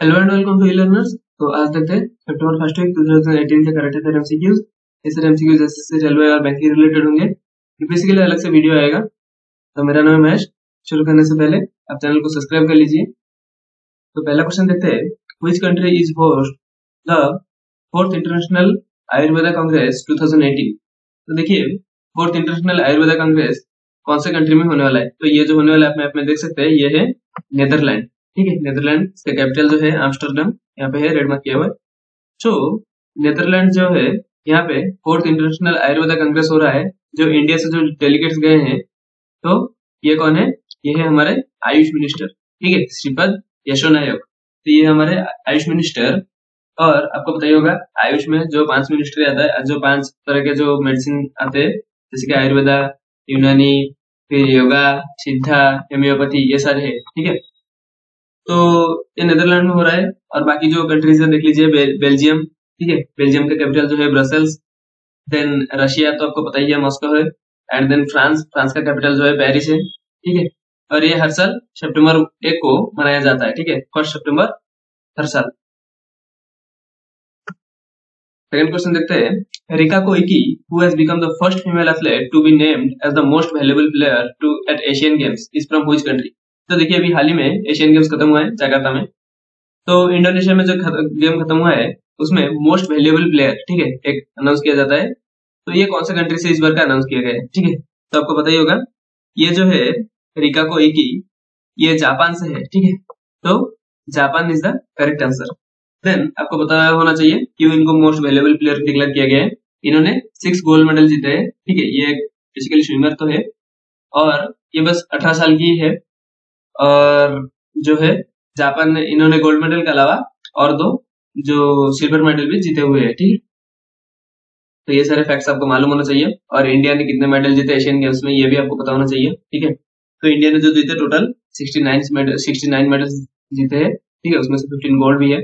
Hello and welcome to learners तो आज देखते हैं सेप्टेम्बर फ़र्स्ट वीक 2018 के करंट अफेयर एमसीक्यूज इस एमसीक्यूज जैसे रेलवे और बैंकिंग रिलेटेड होंगे। बेसिकली अलग से वीडियो आएगा। तो मेरा नाम है महेश। शुरू करने से पहले आप चैनल को सब्सक्राइब कर लीजिए। तो पहला क्वेश्चन देखते हैं which country is host the fourth international Ayurveda congress 2018 तो देखिए फोर्थ इंटरनेशनल आयुर्वेदा कांग्रेस कौन से कंट्री में होने वाला है? तो ये जो होने वाला है, आप मैप में देख सकते हैं, ये है नेदरलैंड ठीक है नेदरलैंड का कैपिटल जो है आम्स्टरडम यहाँ पे है रेड मार्क किया हुआ सो नेदरलैंड जो है, यहाँ पे फोर्थ इंटरनेशनल आयुर्वेदा कांग्रेस हो रहा है, जो इंडिया से जो डेलीगेट्स गए हैं। तो ये कौन है? ये है हमारे आयुष मिनिस्टर ठीक है, श्रीपद यशो नायक। तो ये हमारे आयुष मिनिस्टर और आपको बताइए होगा आयुष में जो पाँच मिनिस्टर आता है, जो पाँच तरह के जो मेडिसिन आते हैं, जैसे कि आयुर्वेदा यूनानी फिर योगा सिद्धा हेम्योपैथी ये सारे है, ठीक है। तो ये नेदरलैंड में हो रहा है और बाकी जो कंट्रीज़ है, देख लीजिए बेल्जियम ठीक है? बेल्जियम का कैपिटल जो है ब्रसेल्स देन रशिया तो आपको पता ही है मॉस्को है एंड देन फ्रांस फ्रांस का कैपिटल जो है पेरिस है, ठीक है? और ये हर साल सितंबर एक को मनाया जाता है, ठीक है? फ़र्स्ट सितंबर हर साल। सेकंड क्वेश्चन देखते हैं। Rikako Ikee who become the first female athlete to be named as the most valuable player to at Asian games is from which country तो देखिए, अभी हाल ही में एशियन गेम्स खत्म हुआ है, जकार्ता में। तो इंडोनेशिया में जो गेम खत्म हुआ है, उसमें मोस्ट वैल्यूएबल प्लेयर ठीक है, एक अनाउंस किया जाता है। तो ये कौन सा कंट्री से इस बार का अनाउंस किया गया है, ठीक है? तो आपको पता ही होगा, ये जो है रिका को ये जापान से है, ठीक है? तो Japan is the correct answer then आपको पता होना चाहिए क्यों इनको मोस्ट वैल्यूएबल प्लेयर डिक्लेयर किया गया है। इन्होंने सिक्स गोल्ड मेडल जीते हैं, ठीक है? ये बेसिकली स्विमर तो है, और ये बस अठारह साल की है। और जो है, जापान ने इन्होंने गोल्ड मेडल के अलावा और दो जो सिल्वर मेडल भी जीते हुए हैं, ठीक? तो ये सारे फैक्ट्स आपको मालूम होना चाहिए और इंडिया ने कितने मेडल जीते एशियन गेम्स में, ये भी आपको पता होना चाहिए, ठीक है? तो इंडिया ने जो जीते टोटल सिक्सटी नाइन मेडल जीते हैं, ठीक है? उसमें से फिफ्टीन गोल्ड भी है।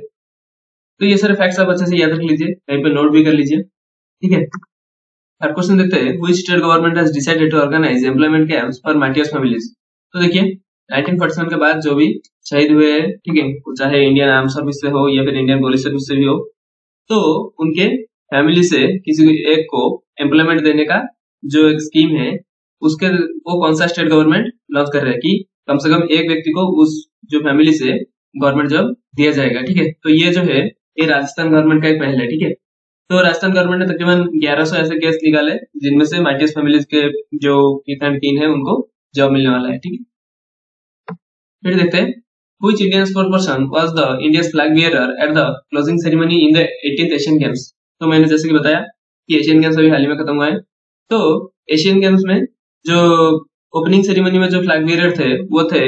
तो ये सारे फैक्ट्स आप अच्छे से याद रख लीजिए, कहीं पे नोट भी कर लीजिए, ठीक है? हर क्वेश्चन देखते हैं which state government has decided to organize employment camps for martyrs families तो देखिए नाइनटीन फोर्टी के बाद जो भी शहीद हुए हैं, ठीक है, चाहे इंडियन आर्म सर्विस से हो या फिर इंडियन पुलिस सर्विस से भी हो तो उनके फैमिली से किसी एक को एम्प्लॉयमेंट देने का जो एक स्कीम है, उसके, वो कौन सा स्टेट गवर्नमेंट लॉन्च कर रहा है कि कम से कम एक व्यक्ति को उस जो फैमिली से गवर्नमेंट जॉब दिया जाएगा, ठीक है? तो ये जो है, ये राजस्थान गवर्नमेंट का एक पहल है, ठीक है? तो राजस्थान गवर्नमेंट ने तकरीबन 1100 ऐसे केस निकाले, जिनमें से माइटियस फैमिलीज़ के जो तीन है, उनको जॉब मिलने वाला है, ठीक है? फिर देखते हैं which Indian sport person was the India's flag bearer at the closing ceremony in the 18th Asian Games? तो मैंने जैसे कि बताया कि एशियन गेम्स अभी हाल ही में खत्म हुआ है। तो एशियन गेम्स में जो ओपनिंग सेरेमनी में जो फ्लैग बियरर थे, वो थे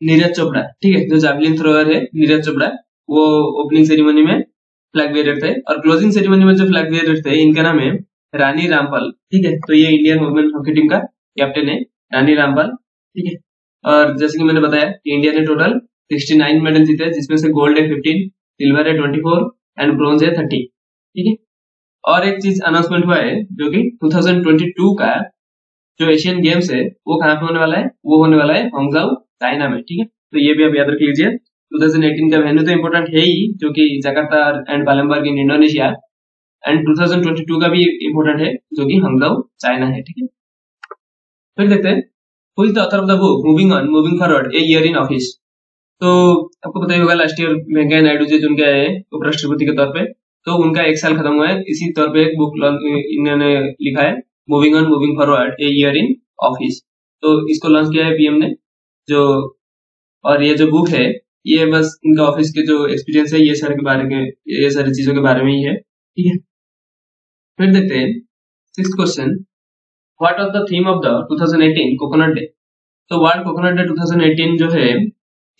नीरज चोपड़ा ठीक है, जो जैवलिन थ्रोअर है नीरज चोपड़ा वो ओपनिंग सेरेमनी में फ्लैग बियरर थे। और क्लोजिंग सेरेमनी में जो फ्लैग बियरर थे, इनका नाम है रानी रामपाल। ठीक है तो ये इंडियन वुमेन हॉकी टीम का कैप्टन है, रानी रामपाल। ठीक है और जैसे कि मैंने बताया कि इंडिया ने टोटल 69 मेडल जीते हैं, जिसमें से गोल्ड है 15 सिल्वर है 24 एंड ब्रॉन्ज है 30 ठीक है? और एक चीज़ अनाउंसमेंट हुआ है, जो कि 2022 का जो एशियन गेम्स है, वो कहाँ पे होने वाला है? वो होने वाला है होंगजाउ चाइना में, ठीक है? तो ये भी आप याद रख लीजिए। 2018 का वेन्यू तो इम्पोर्टेंट है ही, जो कि Jakarta and Palembang in Indonesia and 2022 का भी इम्पोर्टेंट है, जो कि हंगजाउ चाइना है, ठीक है? फिर देखते हैं who is the author of the book moving on moving forward a year in office तो आपको पता ही होगा लास्ट ईयर वेंकैया नायडू जी चुन आए उपराष्ट्रपति के तौर पे। तो उनका एक साल खत्म हुआ है, इसी तौर पे एक बुक इन्होंने लिखा है moving on moving forward a year in office तो इसको लॉन्च किया है पीएम ने, जो, और ये जो बुक है, ये बस इनका ऑफ़िस के जो एक्सपीरियंस है, ये सारे के बारे में ये सारी चीज़ों के बारे में ही है, ठीक है? फिर देखते हैं six question what was the theme of the 2018 coconut day तो वर्ल्ड कोकोनट डे 2018 जो है,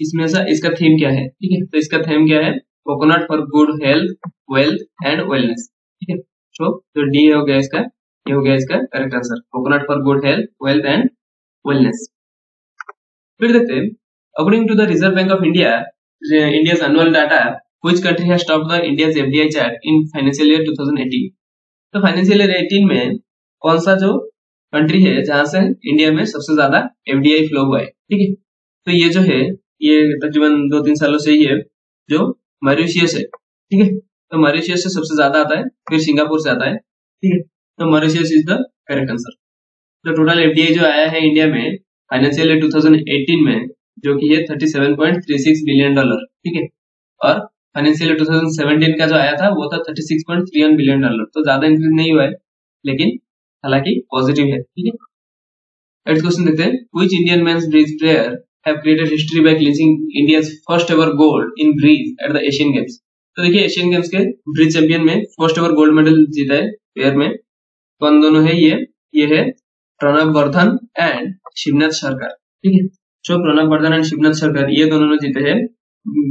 इसमें से इसका थीम क्या है? ठीक है तो इसका थीम क्या है? Coconut for good health wealth and wellness ठीक है तो जो डी हो गया इसका? ये हो गया इसका correct answer coconut for good health wealth and wellness फिर देखते हैं according to the reserve bank of India India's annual data which country has topped the India's FDI chart in financial year 2018 तो फाइनेंशियल ईयर 18 में कौन सा जो country है जहाँ से इंडिया में सबसे ज़्यादा एफडीआई फ्लो हुआ है, ठीक है? तो ये जो है, ये तकरीबन दो तीन सालों से ही है, जो मॉरिशियस है, ठीक है? तो मॉरिशियस से सबसे ज़्यादा आता है, फिर सिंगापुर से आता है, ठीक है? तो Mauritius is the correct answer तो टोटल एफडीआई जो आया है इंडिया में फाइनेंशियल ईयर 2018 में, जो कि है 37.36 बिलियन डॉलर ठीक है? और फाइनेंशियल ईयर 2017 का जो आया था, वो था 36.31 बिलियन डॉलर तो ज़्यादा इंक्रीज नहीं हुआ है, लेकिन हालाँकि पॉजिटिव है, ठीक है? नेक्स्ट क्वेश्चन देखते हैं। Which Indian men's bridge player have created history by clinching India's first ever gold in bridge at the Asian games तो देखिए एशियन गेम्स के ब्रिज चैंपियन में फ़र्स्ट एवर गोल्ड मेडल जीता है पेयर में। कौन दोनों है ये ये है प्रणब वर्धन एंड शिवनाथ सरकार, ठीक है? जो प्रणब वर्धन एंड शिवनाथ सरकार, ये दोनों ने जीते हैं।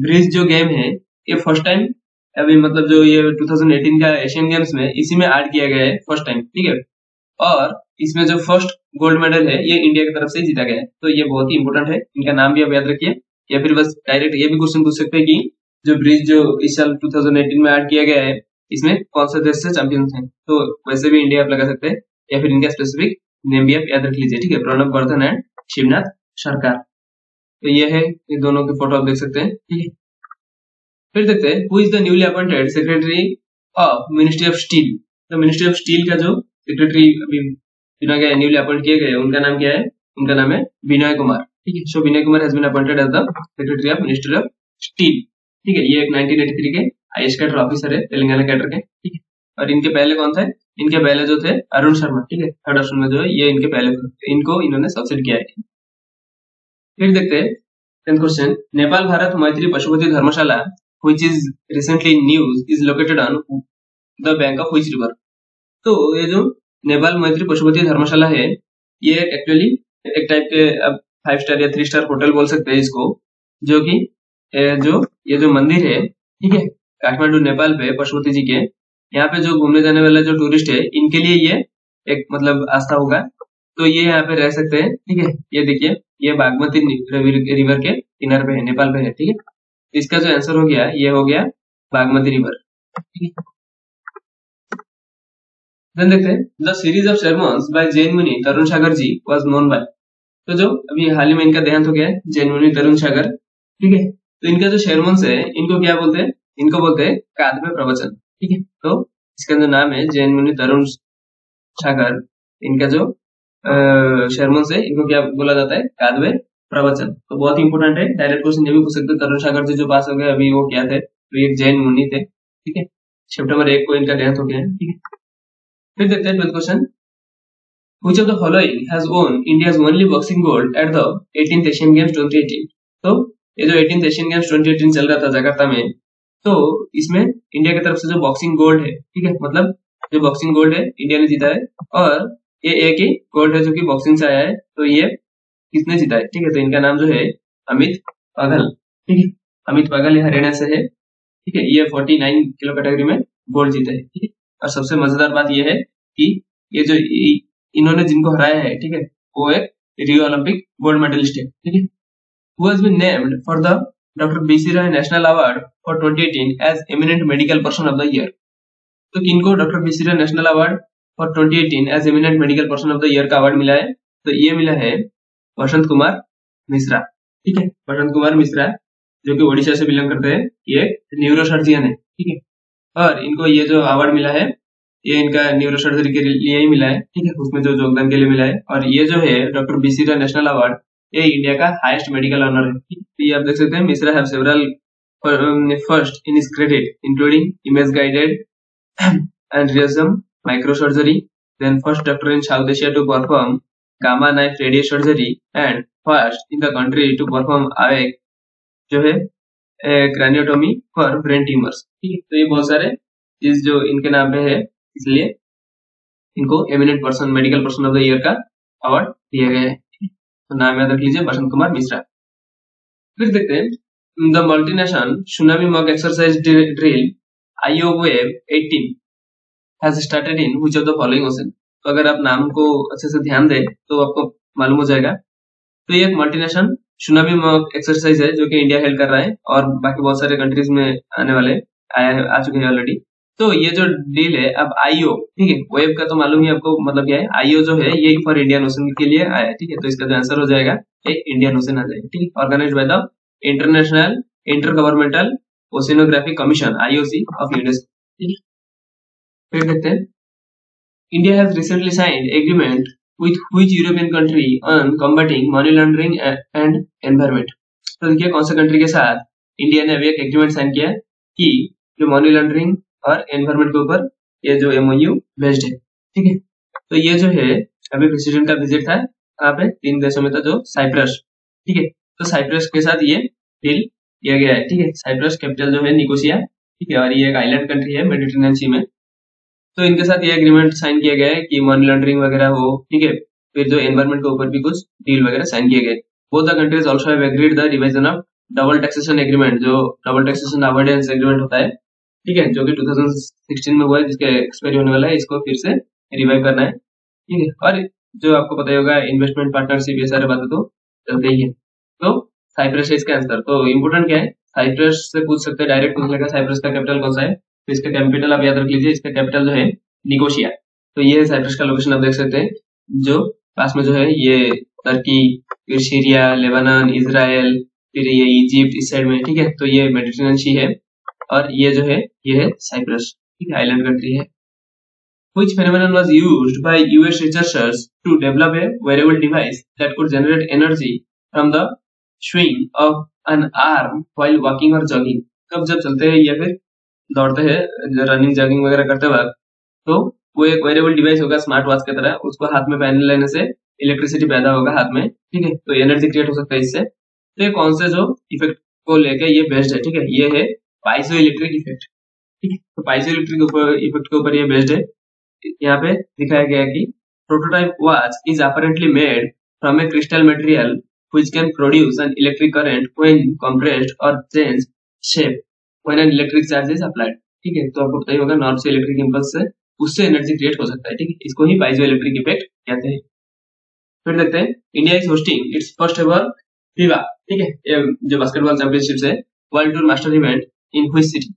ब्रिज जो गेम है, ये फ़र्स्ट टाइम अभी मतलब जो ये 2018 का एशियन गेम्स में, इसी में ऐड किया गया है फ़र्स्ट टाइम ठीक है? और इसमें जो फ़र्स्ट गोल्ड मेडल है, ये इंडिया की तरफ़ से जीता गया है। तो ये बहुत ही इंपोर्टेंट है। इनका नाम भी आप याद रखिए। या फिर बस डायरेक्ट ये भी क्वेश्चन पूछ सकते हैं कि जो ब्रिज जो इस साल 2018 में ऐड किया गया है, इसमें कौन से देश से चैंपियन है? तो वैसे भी इंडिया आप लगा सकते हैं। या फिर इनका स्पेसिफिक नेम भी आप याद रख लीजिए, ठीक है? प्रणब वर्धन एंड शिवनाथ सरकार। तो ये है, ये दोनों के फ़ोटो आप देख सकते हैं, ठीक है? फिर देखते हैं who is the newly appointed secretary of ministry of steel तो मिनिस्ट्री ऑफ़ स्टील का जो सेक्रेटरी अभी चुना गया न्यूली अपॉइंट किए गए उनका नाम क्या है? उनका नाम है विनय कुमार ठीक है so Vinay Kumar has been appointed as the secretary of ministry of steel ठीक है, ये एक 1983 के आई कैडर ऑफिसर है तेलंगाना कैडर के। ठीक है, और इनके पहले कौन थे? इनके पहले जो थे अरुण शर्मा ठीक है थर्ड ऑप्शन में जो है, ये इनके पहले इनको इन्होंने सक्सेड किया है। फिर देखते हैं tenth question Nepal, Bharat, Maitri, Pashupati, Dharamshala, which is recently in news, is located on the bank of which river? तो ये जो नेपाल मैत्री पशुपति धर्मशाला है, ये एक्चुअली एक टाइप के, अब फाइव स्टार या थ्री स्टार होटल बोल सकते हैं इसको, जो कि जो, ये जो मंदिर है, ठीक है, काठमांडू, नेपाल पे पशुपति जी के, यहाँ पे जो घूमने जाने वाला जो टूरिस्ट है, इनके लिए ये एक मतलब आस्था होगा। तो ये यहाँ पे रह सकते हैं, ठीक है, ये देखिए, ये बागमती रिवर के किनारे पे है, नेपाल पे है, ठीक है। इसका जो आंसर हो गया, ये हो गया बागमती रिवर देन देखते हैं the series of sermons by Jain muni Tarun Sagar ji was known by तो जो अभी हाल ही में इनका देहांत हो गया है जैन मुनि तरुण सागर ठीक है? तो इनका जो शेरमन्स है, इनको क्या बोलते हैं? इनको बोलते हैं कादवे प्रवचन, ठीक है? तो इसका जो नाम है जैन मुनि तरुण सागर इनका जो शर्मन्स है, इनको क्या बोला जाता है? कादवे प्रवचन। तो बहुत इंपोर्टेंट है। डायरेक्ट क्वेश्चन ये भी पूछ सकते तरुण सागर जी जो पास हो गए, अभी वो क्या थे? तो एक जैन मुनि थे, ठीक है? सेप्टेम्बर एक को इनका डेथ हो गया है, ठीक है? फिर देखते हैं twelfth question Which of the following has won India's only boxing gold at the 18th Asian Games 2018? तो ये जो 18th एशियन गेम्स 2018 चल रहा था जकार्ता में तो इसमें इंडिया की तरफ़ से जो बॉक्सिंग गोल्ड है, ठीक है? मतलब जो बॉक्सिंग गोल्ड है इंडिया ने जीता है। और ये एक ही गोल्ड है जो कि बॉक्सिंग से आया है तो ये किसने जीता है, ठीक है? तो इनका नाम जो है अमित पगल, ठीक है? अमित पगल हरियाणा से है, ठीक है? ये फोर्टी नाइन किलो कैटेगरी में गोल्ड जीता है, ठीक है? और सबसे मज़ेदार बात यह है कि ये जो इन्होंने जिनको हराया है, ठीक है, वो एक रियो ओलंपिक गोल्ड मेडलिस्ट है, ठीक है who has been named for the Dr. BC Rai National Award for 2018 as Eminent Medical Person of the. तो किनको doctor BC Roy national award for 2018 as eminent medical person of the year का award मिला है तो ये मिला है वसंत कुमार मिश्रा, ठीक है वसंत कुमार मिश्रा, जो कि ओडिशा से बिलोंग करते हैं, ये न्यूरो सर्जियन है, ठीक है और इनको ये जो अवार्ड मिला है, ये इनका न्यूरो सर्जरी के लिए ही मिला है, ठीक है? उसमें जो योगदान के लिए मिला है। और ये जो है डॉक्टर बीसी का नेशनल अवार्ड ये इंडिया का हाईएस्ट मेडिकल ऑनर है तो ये आप देख सकते हैं Mishra have several first in is credit including image guided and regime micro surgery then first doctor in South Asia to perform gamma knife radius surgery, and first in the country to perform AVEC, जो है क्रानियोटोमी for brain tumours ठीक है तो ये बहुत सारे चीज़ जो इनके नाम पे है, इसलिए इनको eminent person medical person of the year का अवार्ड दिया गया है। तो नाम याद रख लीजिए, बसंत कुमार मिश्रा। फिर देखते हैं the multinational tsunami mock exercise drill IO wave 18 has started in which of the following ocean? तो अगर आप नाम को अच्छे से ध्यान दें तो आपको मालूम हो जाएगा। तो ये एक मल्टीनेशनल सुनामी एक्सरसाइज है, जो कि इंडिया हेल्प कर रहा है, और बाकी बहुत सारे कंट्रीज़ में आने वाले आया है, आ चुके हैं ऑलरेडी तो ये जो डील है, अब आईओ ठीक है वेब का तो मालूम ही आपको मतलब क्या है आईओ जो है, ये फॉर इंडियन ओशन के लिए आया है, ठीक है तो इसका जो आंसर हो जाएगा एक इंडियन ओशन आ जाएगा, ठीक है organize by the international inter governmental oceanographic commission IOC of UNESCO ठीक है। फिर देखते हैं। India has recently signed agreement with which European country on combating money laundering and environment तो देखिए, कौन से कंट्री के साथ इंडिया ने अभी एक एग्रीमेंट साइन किया कि जो मनी लॉन्ड्रिंग और एनवायरमेंट के ऊपर ये जो एमओयू बेस्ड है, ठीक है? तो ये जो है, अभी प्रेसिडेंट का विज़िट था कहाँ पे तीन देशों में था जो साइप्रस ठीक है? तो साइप्रस के साथ ये डील किया गया है, ठीक है? साइप्रस कैपिटल जो है निकोसिया ठीक है? और ये एक आइलैंड कंट्री है मेडिटेरियन सी में। तो इनके साथ ये एग्रीमेंट साइन किया गया है कि मनी लॉन्ड्रिंग वगैरह हो, ठीक है? फिर जो एनवायरमेंट के ऊपर भी कुछ डील वगैरह साइन किए गए। Both the countries also have agreed the revision of double taxation agreement जो डबल टैक्सेशन अवॉइडेंस एग्रीमेंट होता है, ठीक है? जो कि 2016 में हुआ है, जिसके एक्सपायरी होने वाला है, इसको फिर से रिवाइव करना है, ठीक है? और जो आपको पता ही होगा इन्वेस्टमेंट पार्टनरशिप ये सारे बातें तो चलते ही है। तो साइप्रस है इसका आंसर तो इम्पोर्टेंट क्या है? साइप्रस से पूछ सकते हैं डायरेक्ट पूछ लेगा साइप्रस का कैपिटल कौन सा है? तो इसका कैपिटल आप याद रख लीजिए, इसका कैपिटल जो है निकोशिया तो ये साइप्रस का लोकेशन आप देख सकते हैं, जो पास में जो है ये टर्की फिर सीरिया लेबानन इसराइल फिर ये इजिप्ट इस साइड में ठीक है? तो ये मेडिटेरियन सी है और ये जो है, ये है साइप्रस ठीक है? आइलैंड कंट्री है। Which phenomenon was used by US researchers to develop a wearable device that could generate energy from the swing of an arm while walking or jogging? कब जब चलते हैं या फिर दौड़ते हैं रनिंग जॉगिंग वगैरह करते वक्त तो वो एक वेरेबल डिवाइस होगा स्मार्ट वॉच की तरह, उसको हाथ में पहन लेने से इलेक्ट्रिसिटी पैदा होगा हाथ में, ठीक है? तो एनर्जी क्रिएट हो सकता है इससे। तो ये कौन से जो इफ़ेक्ट को लेकर ये बेस्ड है, ठीक है? ये है पाइसो इलेक्ट्रिक इफ़ेक्ट ठीक है? तो पाइसो इलेक्ट्रिक इफ़ेक्ट के ऊपर ये बेस्ड है। यहाँ पे दिखाया गया कि prototype watch is apparently made from a crystal material which can produce an electric current when compressed or change shape. When an electric charge is applied, ठीक है? तो आपको पता ही होगा नॉर्थ से इलेक्ट्रिक इम्पल्स से उससे एनर्जी क्रिएट हो सकता है, ठीक है? इसको ही पाइजो इलेक्ट्रिक इफ़ेक्ट कहते हैं। फिर देखते हैं India is hosting its first ever FIBA ठीक है? जो बास्केटबॉल चैंपियनशिप है world tour master event in which city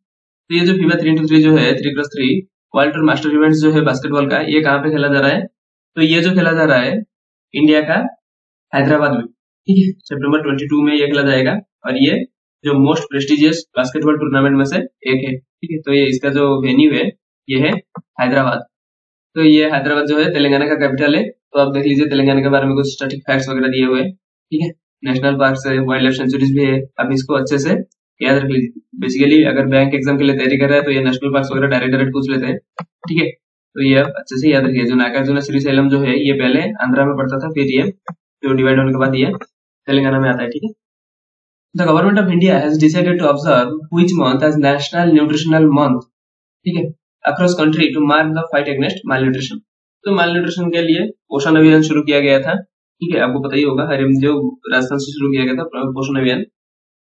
तो ये जो फीवा थ्री टू थ्री जो है three plus three world tour master event जो है बास्केटबॉल का, ये कहाँ पे खेला जा रहा है? तो ये जो खेला जा रहा है इंडिया का हैदराबाद में, ठीक है? सितंबर 22 में ये खेला जाएगा, और ये जो मोस्ट प्रेस्टिजियस बास्केटबॉल टूर्नामेंट में से एक है, ठीक है? तो ये इसका जो वेन्यू है, ये है हैदराबाद। तो ये हैदराबाद जो है, तेलंगाना का कैपिटल है। तो आप देख लीजिए, तेलंगाना के बारे में कुछ स्टैटिक फैक्ट्स वगैरह दिए हुए ठीक है? नेशनल पार्क है वाइल्ड लाइफ सेंचुरीज भी है, आप इसको अच्छे से याद रख लीजिए। बेसिकली अगर बैंक एग्ज़ाम के लिए तैयारी कर रहा है तो ये नेशनल पार्क वगैरह डायरेक्ट डायरेक्ट पूछ लेते हैं, ठीक है? तो ये आप अच्छे से याद रखिए। जो नागार्जुन श्रीशैलम जो है, ये पहले आंध्रा में पड़ता था, फिर ये जो डिवाइड होने के बाद ये तेलंगाना में आता है, ठीक है? The government of India has decided to observe which month as national nutritional month ठीक है? Across country to mark the fight against malnutrition तो माल न्यूट्रिशन के लिए पोषण अभियान शुरू किया गया था, ठीक है? आपको पता ही होगा हरिम जो राजस्थान से शुरू किया गया था पोषण अभियान।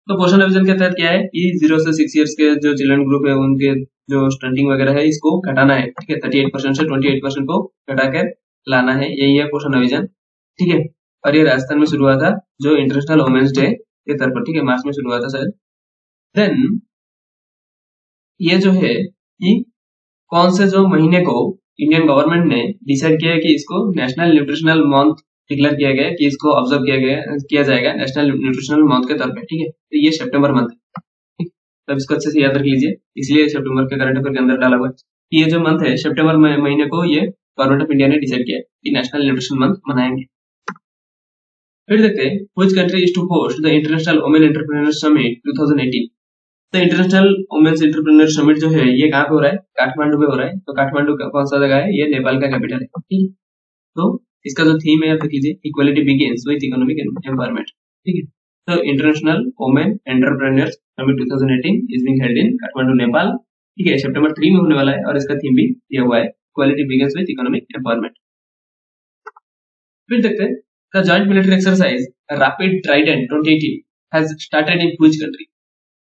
तो पोषण अभियान के तहत क्या है कि ज़ीरो से सिक्स इयर्स के जो चिल्ड्रन ग्रुप है, उनके जो स्टंटिंग वगैरह है, इसको घटाना है, ठीक है? थर्टी एट परसेंट से ट्वेंटी एट परसेंट को घटाकर लाना है, यही है पोषण अभियान, ठीक है? और ये राजस्थान में शुरू हुआ था, जो इंटरनेशनल वुमेन्स डे तरफ़ पर, ठीक है मार्च में शुरू हुआ था शायद। देन ये जो है कि कौन से जो महीने को इंडियन गवर्नमेंट ने डिसाइड किया है कि इसको नेशनल न्यूट्रिशनल मंथ डिक्लेयर किया गया कि इसको ऑब्ज़र्व किया गया किया जाएगा नेशनल न्यूट्रिशनल मंथ के तौर पे ठीक है। तो ये सितंबर मंथ है तब इसको अच्छे से याद रख लीजिए, इसलिए सितंबर के करंट अफेयर के अंदर डाला हुआ है। ये जो मंथ है सेप्टेम्बर महीने को ये गवर्नमेंट ऑफ़ इंडिया ने डिसाइड किया कि नेशनल न्यूट्रिशन मंथ मनाएँगे। फिर देखते हैं which country is to host the international women entrepreneur summit 2018 तो इंटरनेशनल वुमेन्स एंटरप्रेन्योर समिट जो है, ये कहाँ पे हो रहा है? काठमांडू में हो रहा है। तो काठमांडू का कौन सा जगह है? ये नेपाल का कैपिटल है। ठीक तो इसका जो थीम है, आप लीजिए equality begins with economic empowerment ठीक है? तो international women entrepreneurs summit 2018 is being held in Kathmandu, Nepal. ठीक है सितंबर 3 में होने वाला है और इसका थीम भी दिया हुआ है। Equality begins with economic empowerment फिर देखते हैं the joint military exercise rapid trident 2018 has started in which country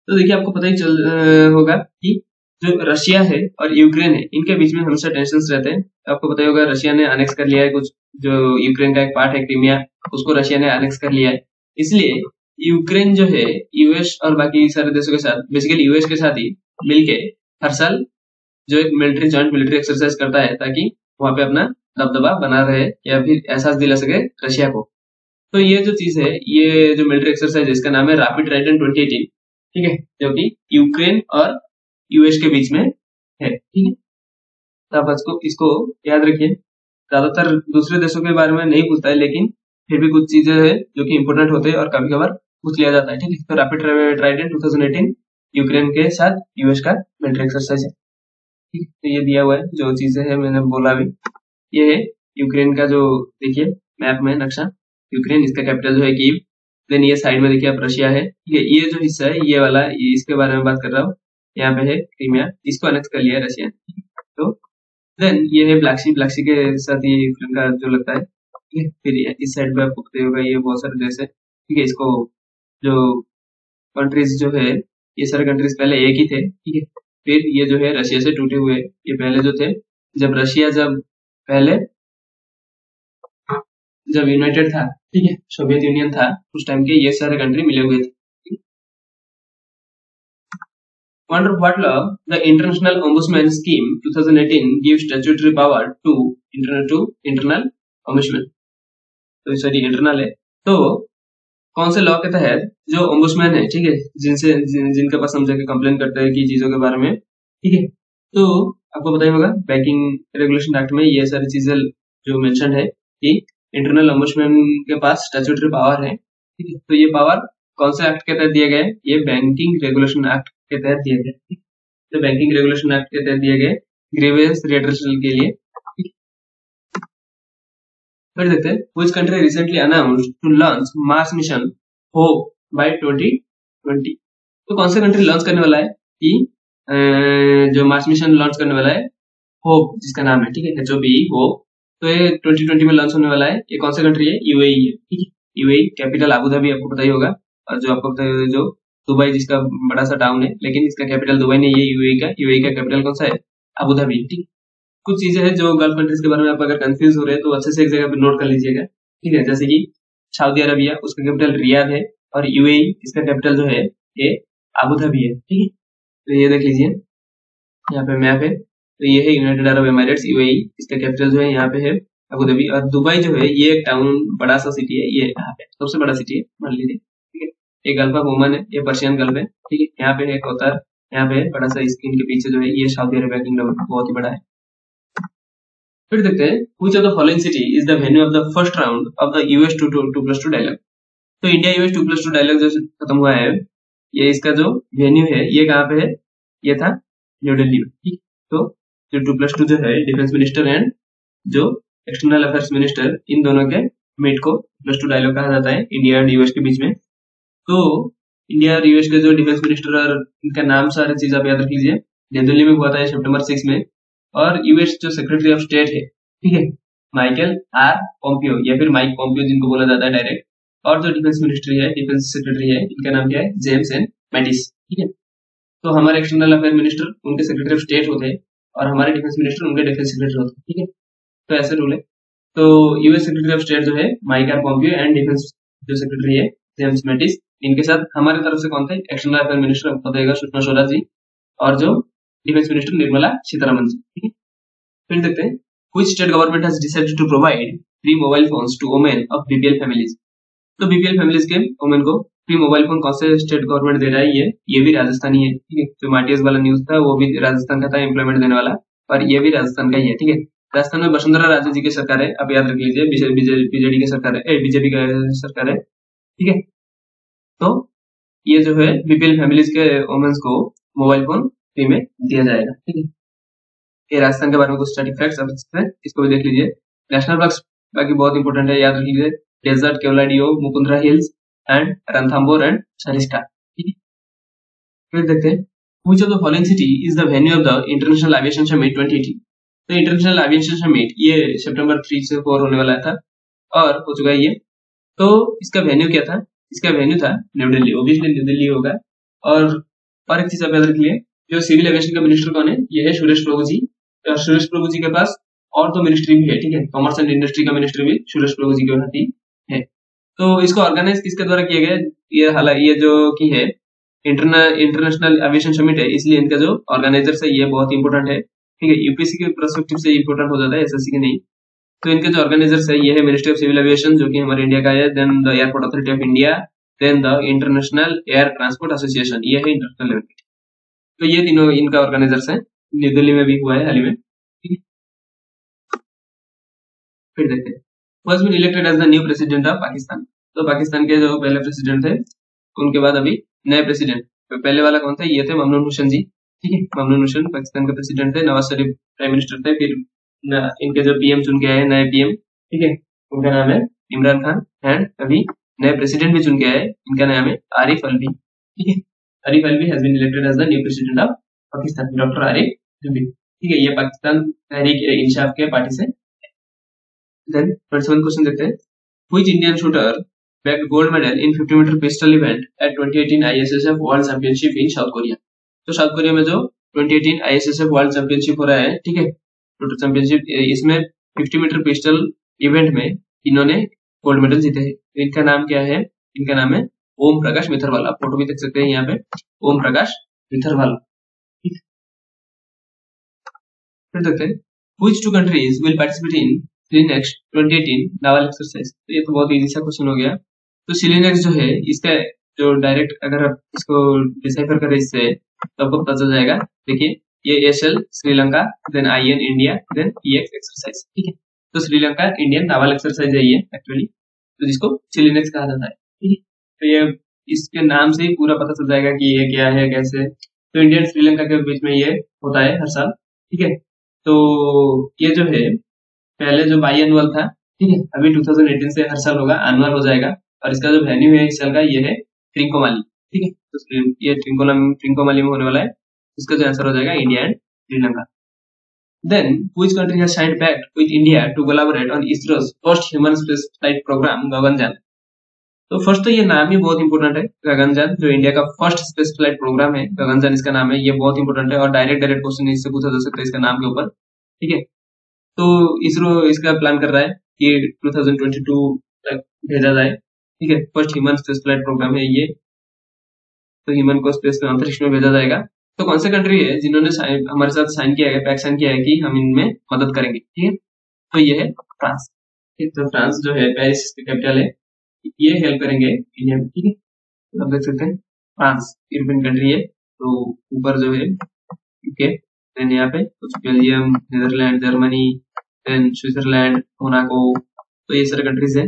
तो देखिए, आपको पता ही चल होगा कि जो रशिया है और यूक्रेन है, इनके बीच में हमेशा टेंशन रहते हैं। आपको पता ही होगा, रशिया ने अनेक्स कर लिया है कुछ, जो यूक्रेन का एक पार्ट है, क्रीमिया, उसको रशिया ने अनेक्स कर लिया है। इसलिए यूक्रेन जो है यूएस और बाकी सारे देशों के साथ बेसिकली यूएस के साथ ही मिलके हर साल जो एक मिलिट्री जॉइंट मिलिट्री एक्सरसाइज करता है, ताकि वहाँ पे अपना दबदबा बना रहे या फिर एहसास दिला सके रशिया को। तो ये जो चीज़ है, ये जो मिलिट्री एक्सरसाइज इसका नाम है रैपिड राइडन ट्वेंटी ठीक है? जो कि यूक्रेन और यूएस के बीच में है, ठीक है? तो आप इसको इसको याद रखिए। ज़्यादातर दूसरे देशों के बारे में नहीं पूछता है, लेकिन फिर भी कुछ चीज़ें है जो कि इंपोर्टेंट होते हैं और कभी कभार पूछ लिया जाता है, ठीक है? तो रैपिड ट्राइडेंट 2018 यूक्रेन के साथ यूएस का मिलिट्री एक्सरसाइज है, ठीक तो ये दिया हुआ है, जो चीज़ें है, मैंने बोला अभी ये है यूक्रेन का जो, देखिए मैप में नक्शा। यूक्रेन, इसका कैपिटल जो है कीव देन ये साइड में देखिए आप रशिया है। ठीक है, ये जो हिस्सा है, ये वाला, ये इसके बारे में बात कर रहा हूँ। यहाँ पे है क्रीमिया इसको अनेक्स कर लिया है रशिया तो देन ये है ब्लैक्सी ब्लैक्सी के साथ ये यूक्रेन का जो लगता है। ठीक है, फिर इस साइड पे आपको पता होगा, ये बहुत सारे देश है। ठीक है, इसको जो कंट्रीज़ जो है, ये सारे कंट्रीज़ पहले एक ही थे। ठीक है, फिर ये जो है रशिया से टूटे हुए, ये पहले जो थे। जब रशिया जब पहले जब यूनाइटेड था ठीक है सोवियत यूनियन था उस टाइम के ये सारे कंट्री मिले हुए थे। Under what law the International Ombudsman Scheme 2018 gives statutory power to internal to internal ombudsman तो सॉरी इंटरनल है। तो कौन से लॉ के तहत जो ओम्बुसमैन है ठीक है जिनसे जिन, जिनके पास हम जाके कंप्लेन करते हैं कि चीज़ों के बारे में ठीक है तो आपको पता ही होगा बैंकिंग रेगुलेशन एक्ट में ये सारी चीज़ें जो मेंशन है कि इंटरनल ओम्बुसमैन के पास स्टैट्यूटरी पावर है, ठीक है? तो ये पावर कौन से एक्ट के तहत दिए गए ये बैंकिंग रेगुलेशन एक्ट के तहत दिए गए तो बैंकिंग रेगुलेशन एक्ट के तहत दिए गए ग्रीवेंस रिड्रेसल के लिए फिर देखते हैं which country recently announced to launch Mars mission Hope by 2020 तो कौन सा कंट्री लॉन्च करने वाला है कि जो मार्स मिशन लॉन्च करने वाला है होप जिसका नाम है, ठीक है ओ बी होप तो ये 2020 में लॉन्च होने वाला है। ये कौन सा कंट्री है? यूएई है, ठीक है? यूएई कैपिटल अबू धाबी आपको पता ही होगा। और जो आपको पता है जो दुबई जिसका बड़ा सा टाउन है, लेकिन इसका कैपिटल दुबई नहीं है यूएई का। यूएई का कैपिटल कौन सा है? अबू धाबी ठीक? कुछ चीज़ें हैं जो गल्फ कंट्रीज़ के बारे में आप अगर कंफ्यूज हो रहे हैं तो अच्छे से एक जगह पर नोट कर लीजिएगा, ठीक है? जैसे कि सऊदी अरबिया उसका कैपिटल रियाद है, और यूएई इसका कैपिटल जो है, ये अबू धाबी है, ठीक है? तो ये देख लीजिए, यहाँ पे मैप है। तो ये है यूनाइटेड अरब एमिरेट्स यूएई इसका कैपिटल जो है, यहाँ पे है अबू धाबी और दुबई जो है, ये एक टाउन बड़ा सा सिटी है, ये यहाँ पे, सबसे बड़ा सिटी है, मान लीजिए, ठीक है? ये गल्फ ऑफ़ ओमन है, ये पर्शियन गल्फ है, ठीक है? यहाँ पे है कौतर यहाँ पे बड़ा सा स्क्रीन के पीछे जो है, ये सऊदी अरेबिया किंगडम बहुत ही बड़ा है। फिर देखते हैं of the following city is the venue of the first round of the US 2 2 plus 2 dialogue तो India US two plus two dialogue जो खत्म हुआ है ये इसका जो वेन्यू है, ये कहाँ पे है? ये था न्यू दिल्ली में, ठीक? तो जो टू प्लस टू जो है डिफेंस मिनिस्टर एंड जो एक्सटर्नल अफेयर्स मिनिस्टर इन दोनों के मीट को प्लस टू डायलॉग कहा जाता है इंडिया एंड यूएस के बीच में। तो इंडिया और यूएस के जो डिफेंस मिनिस्टर और इनका नाम सारे चीज़ आप याद रख लीजिए। नई दिल्ली में हुआ था सितंबर सिक्स में। और यूएस जो सेक्रेटरी ऑफ़ स्टेट है, ठीक है? माइकल आर पोम्पियो या फिर माइक पोम्पियो जिनको बोला जाता है डायरेक्ट और जो डिफेंस मिनिस्ट्री है डिफेंस सेक्रेटरी है, इनका नाम क्या है? जेम्स एंड मैटिस ठीक है? तो हमारे एक्सटर्नल अफेयर मिनिस्टर उनके सेक्रेटरी ऑफ़ स्टेट होते हैं और हमारे डिफेंस मिनिस्टर उनके डिफेंस सेक्रेटरी होते हैं, ठीक है? तो ऐसे रूल है। तो यूएस सेक्रेटरी ऑफ़ स्टेट जो है माइक पॉम्पियो एंड डिफेंस जो सेक्रेटरी है, जेम्स मेटिस इनके साथ हमारे तरफ़ से कौन थे? एक्सटर्नल अफेयर मिनिस्टर बताएगा सुषमा स्वराज जी और जो डिफेंस मिनिस्टर निर्मला सीतारामन जी, ठीक है? फिर देखते हैं। Which state government has decided to provide free mobile phones to women of BPL families? तो बीपीएल फैमिलीज़ के वुमेन को फ्री मोबाइल फ़ोन कौन से स्टेट गवर्नमेंट दे रहा है? ये भी राजस्थानी है, ठीक है? जो माटीएस वाला न्यूज़ था, वो भी राजस्थान का था एम्प्लॉयमेंट देने वाला। और ये भी राजस्थान का ही है, ठीक है? राजस्थान में वसुंधरा राजे जी की सरकार है, आप याद रख लीजिए बीजेडी की सरकार है बीजेपी का सरकार है, ठीक है? तो ये जो है बीपीएल फैमिलीज़ के वुमेन्स को मोबाइल फ़ोन फ्री में दिया जाएगा, ठीक है? ये राजस्थान के बारे में कुछ स्टडी फैक्ट्स इसको भी देख लीजिए। नेशनल पार्क बाकी बहुत इंपॉर्टेंट है, याद रख लीजिए। Desert Keoladeo Mukundra hills and Ranthambore and Sariska फिर देखते हैं, which of the following city is the venue of the international aviation summit 2018 तो इंटरनेशनल एविएशन समिट ये सितंबर थ्री से फोर होने वाला था और हो चुका है ये। तो इसका वेन्यू क्या था? इसका वेन्यू था new Delhi obviously new Delhi होगा। और और एक चीज़ आप याद रख लिए जो सिविल एविएशन का मिनिस्टर कौन है? ये है सुरेश प्रभु जी। और सुरेश प्रभु जी के पास और तो मिनिस्ट्री भी है, ठीक है? कॉमर्स एंड इंडस्ट्री का मिनिस्ट्री भी सुरेश प्रभु जी के हाथी है तो इसको ऑर्गेनाइज किसके द्वारा किया गया ये ये जो की है इंटरनेशनल एविएशन समिट है, इसलिए इनका जो ऑर्गेनाइजर है, ये बहुत इंपॉर्टेंट है। ठीक है यूपीएससी के परस्पेक्टिव से इंपॉर्टेंट हो जाता है एसएससी के नहीं। तो इनके जो ऑर्गेनाइजर है, ये है मिनिस्ट्री ऑफ़ सिविल एविएशन जो कि हमारे इंडिया का है then the airport authority of India then the international air transport association ये है इंटरनेशनल लेवल तो ये तीनों इनका ऑर्गेनाइजर्स है न्यू दिल्ली में भी हुआ है, हाल ही में। फिर देखते हैं। Was been elected as the new president of Pakistan तो पाकिस्तान के जो पहले प्रेसिडेंट थे, उनके बाद अभी नए प्रेसिडेंट तो पहले वाला कौन था? ये थे ममनून हुसैन जी। ठीक है? ममनून हुसैन पाकिस्तान के प्रेसिडेंट थे, नवाज़ शरीफ प्राइम मिनिस्टर थे, फिर इनके जो पीएम चुन के आए नए पीएम ठीक है? उनका नाम है इमरान खान एंड अभी नए प्रेसिडेंट भी चुन के आए इनका नाम है आरिफ अलवी। ठीक है? Arif Alvi has been elected as the new president of Pakistan doctor Arif Alvi. ठीक है? ये पाकिस्तान तहरीक इंसाफ के पार्टी से देन ट्वेंटी क्वेश्चन देखते हैं which Indian shooter bagged gold medal in 50 meter pistol event at 2018 ISSF World Championship in South Korea? तो South Korea में जो 2018 आईएसएसएफ वर्ल्ड चैंपियनशिप हो रहा है, ठीक है? टोटल चैंपियनशिप इसमें 50 मीटर पिस्टल इवेंट में इन्होंने गोल्ड मेडल जीते हैं। तो इनका नाम क्या है? इनका नाम है ओम प्रकाश मिथरवाला। फ़ोटो भी देख सकते हैं यहाँ पे। ओम प्रकाश मिथरवाला। फिर देखते हैं। Which two countries will participate in SLINEX 2018 naval exercise तो तो क्वेश्चन हो गया। तो सिलीनेक्स जो है, इसका जो डायरेक्ट अगर आप इसको डिसाइफर करें इससे तो आपको पता चल जाएगा। देखिए, ये S L Sri Lanka then I N India then E X exercise ठीक है? तो श्रीलंका इंडियन नावल एक्सरसाइज है ये एक्चुअली तो जिसको सिलीनेक्स कहा जाता है, ठीक है? तो ये इसके नाम से ही पूरा पता चल जाएगा कि ये क्या है, कैसे। तो इंडियन श्रीलंका के बीच में ये होता है हर साल, ठीक है? तो ये जो है पहले जो बाई एनुअल था ठीक है अभी 2018 से हर साल होगा एनुअल हो जाएगा। और इसका जो वेन्यू है इस साल का ये है ट्रिंकोमाली ठीक है। तो ये ट्रिंकोमाली में होने वाला है। इसका जो आंसर हो जाएगा India and Sri Lanka then which country has signed pact with India to collaborate on ISRO's first human space flight program, Gaganyaan? तो फ़र्स्ट तो ये नाम ही बहुत इंपॉर्टेंट है गगनयान जो इंडिया का फ़र्स्ट स्पेस फ़्लाइट प्रोग्राम है। गगनयान इसका नाम है ये बहुत इंपॉर्टेंट है। और डायरेक्ट डायरेक्ट क्वेश्चन इससे पूछा जा सकता है इसका नाम के ऊपर ठीक है। तो इसरो इसका प्लान कर रहा है कि 2022 तक भेजा जाए। ठीक है? First human space flight program है ये। तो ह्यूमन को स्पेस में अंतरिक्ष में भेजा जाएगा। तो कौन सी कंट्री है जिन्होंने हमारे साथ साइन किया है पैक साइन किया है कि हम इनमें मदद करेंगे? ठीक है? तो ये है फ्रांस ठीक तो फ्रांस जो है पेरिस कैपिटल है। ये हेल्प करेंगे इंडिया में। ठीक है? तो आप देख सकते हैं फ्रांस यूरोपियन कंट्री है। तो ऊपर जो है यूके देन यहाँ पे कुछ Belgium Netherlands Germany then Switzerland Monaco तो ये सारे कंट्रीज़ है।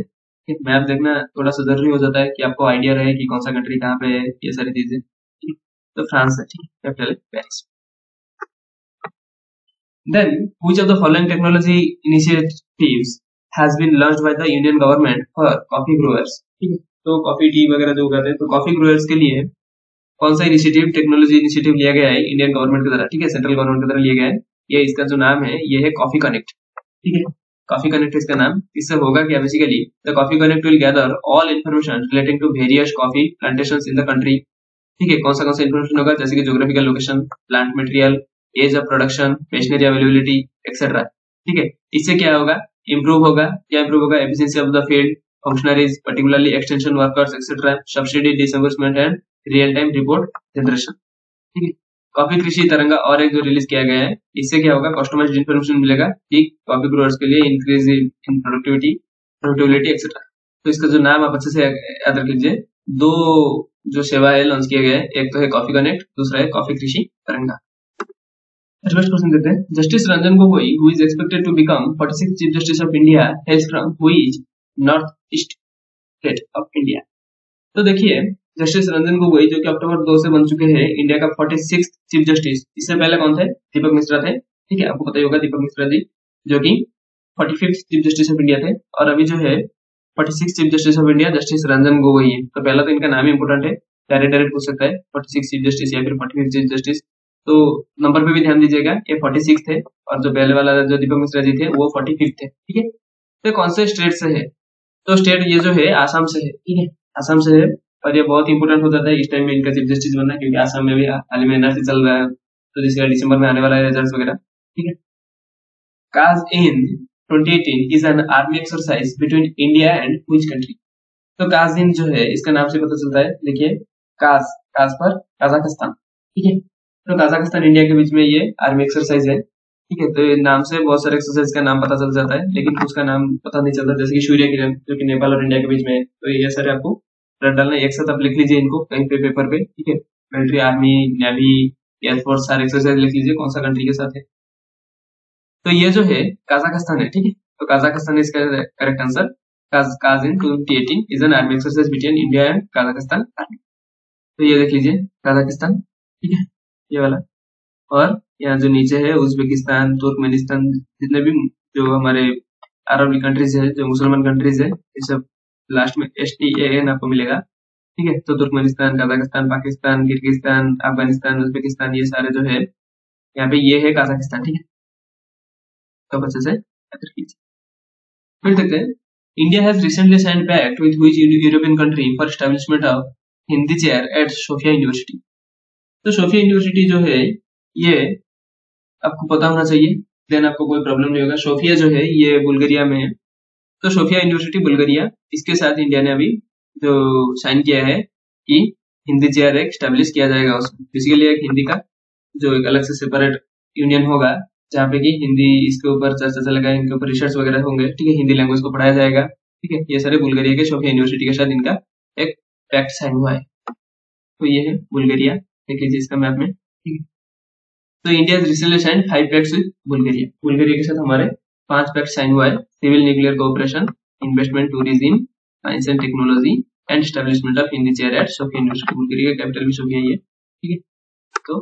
मैप देखना थोड़ा सा ज़रूरी हो जाता है कि आपको आइडिया रहे कि कौन सा कंट्री कहाँ पे है ये सारी चीज़ें। तो फ्रांस है ठीक? Capital Paris Then, which of the following technology initiatives has been launched by the Indian government for coffee growers? ठीक है? तो कॉफ़ी टी वगैरह जो उगाते हैं तो कॉफ़ी ग्रोअर्स के लिए कौन सा इनिशिएटिव टेक्नोलॉजी इनिशिएटिव लिया गया है इंडियन गवर्नमेंट के द्वारा ठीक है? सेंट्रल गवर्नमेंट के द्वारा लिया गया है। ये इसका जो नाम है ये है कॉफ़ी कनेक्ट ठीक है? कॉफ़ी कनेक्ट इसका नाम। इससे होगा क्या basically the coffee connect will gather all information relating to various coffee plantation in the country ठीक है? कौन सा कौन सा इन्फॉर्मेशन होगा? जैसे कि geographical location plant material age of production machinery availability etcetera ठीक है? इससे क्या होगा? इम्प्रूव होगा। क्या इम्प्रूव होगा? Efficiency of the field functionaries particularly extension workers etcetera subsidy disbursement and real time report generation ठीक है? कॉफ़ी कृषि तरंगा और एक जो रिलीज़ किया गया है, इससे क्या होगा? कस्टमाइज इन्फॉर्मेशन मिलेगा। कि कॉफ़ी ग्रोअर्स के लिए increase in productivity productivity etcetera तो इसका जो नाम आप अच्छे से याद रख लीजिए। दो जो सेवा है लॉन्च किया गया है। एक तो है कॉफ़ी कनेक्ट दूसरा है कॉफ़ी कृषि तरंगा। फ़र्स्ट क्वेश्चन देते हैं। Justice Ranjan Gogoi who is expected to become 46 chief justice of India hails from which north east state of India तो देखिए जस्टिस रंजन गोगोई जो कि अक्टूबर दो से बन चुके हैं इंडिया का फोर्टी सिक्स चीफ जस्टिस इससे पहले कौन थे? दीपक मिश्रा थे। ठीक है, आपको पता ही होगा दीपक मिश्रा जी, जो कि forty fifth chief justice of India थे। और अभी जो है forty six chief justice of India justice Ranjan Gogoi है। तो पहला तो इनका नाम ही इंपोर्टेंट है, डायरेक्ट डायरेक्ट पूछ सकता है फोर्टी सिक्स चीफ जस्टिस या फिर फोर्टी फिफ्थ चीफ जस्टिस तो नंबर पे भी ध्यान दीजिएगा ये फोर्टी सिक्स थे, और जो पहले वाला जो दीपक मिश्रा जी थे, वो फोर्टी फिफ्थ थे। ठीक है? तो कौन से स्टेट से है? तो स्टेट ये जो है आसाम से है। ठीक है? आसाम से है। और ये बहुत इंपोर्टेंट हो जाता है इस टाइम में इनका चीफ जस्टिस बनना, क्योंकि आसाम में भी हाल में एनआरसी चल रहा है तो जिसका दिसंबर में आने वाला है रिज़ल्ट वगैरह, ठीक है? Kazind 2018 is an army exercise between India and which country तो काज इन जो है, इसका नाम से पता चलता है, देखिए काज काज पर काजाकिस्तान ठीक है? तो काजाकिस्तान इंडिया के बीच में ये आर्मी एक्सरसाइज है, ठीक है? तो नाम से बहुत सारे एक्सरसाइज का नाम पता चल जाता है, लेकिन उसका नाम पता नहीं चलता, जैसे कि सूर्य किरण जो कि नेपाल और इंडिया के बीच में है तो ये सारे आपको रट डालना एक साथ आप लिख लीजिए इनको कहीं पे पेपर पे, ठीक है? Military army navy air force सारे एक्सरसाइज लिख लीजिए कौन सा कंट्री के साथ है। तो ये जो है काजाकिस्तान है, ठीक है? तो काजाकिस्तान इसका करेक्ट आंसर इंडिया एंड तो ये देख लीजिए काजाकिस्तान ठीक है? ये वाला। और यहाँ जो नीचे है उज्बेकिस्तान तुर्कमेनिस्तान जितने भी जो हमारे अरब कंट्रीज़ है, जो मुसलमान कंट्रीज़ है, ये सब लास्ट में एस टी एन आपको मिलेगा। ठीक है? तो Turkmenistan, Kazakhstan, Pakistan, Kyrgyzstan, Afghanistan, Uzbekistan, ये सारे जो है, यहाँ पे ये है काजाकिस्तान। ठीक है? तो अच्छे से फिर देखते हैं। India has recently signed pact with which European country for establishment of Hindi chair at Sofia University तो सोफिया यूनिवर्सिटी जो है, ये आपको पता होना चाहिए। देन आपको कोई प्रॉब्लम नहीं होगा। सोफिया जो है, ये बुल्गारिया में तो सोफिया यूनिवर्सिटी बुल्गारिया, इसके साथ इंडिया ने अभी जो साइन किया है कि हिंदी चेयर एक स्टेब्लिश किया जाएगा उसमें बेसिकली एक हिंदी का जो एक अलग से सेपरेट यूनियन होगा, जहाँ पे कि हिंदी इसके ऊपर चर्चा चलेगा इनके ऊपर रिसर्च वगैरह होंगे। ठीक है, हिंदी लैंग्वेज को पढ़ाया जाएगा। ठीक है, ये सारे बुल्गारिया के सोफिया यूनिवर्सिटी के साथ इनका एक पैक्ट साइन हुआ है। तो ये है बुल्गारिया देख लीजिए इसका मैप में। ठीक है। तो India recently sign five pact with Bulgaria. Bulgaria के साथ हमारे पाँच पैक्ट साइन हुआ है। Civil nuclear cooperation investment tourism science and technology and establishment of Hindi chair at Sofia University Bulgaria का कैपिटल भी सोफिया ही है। ठीक है? तो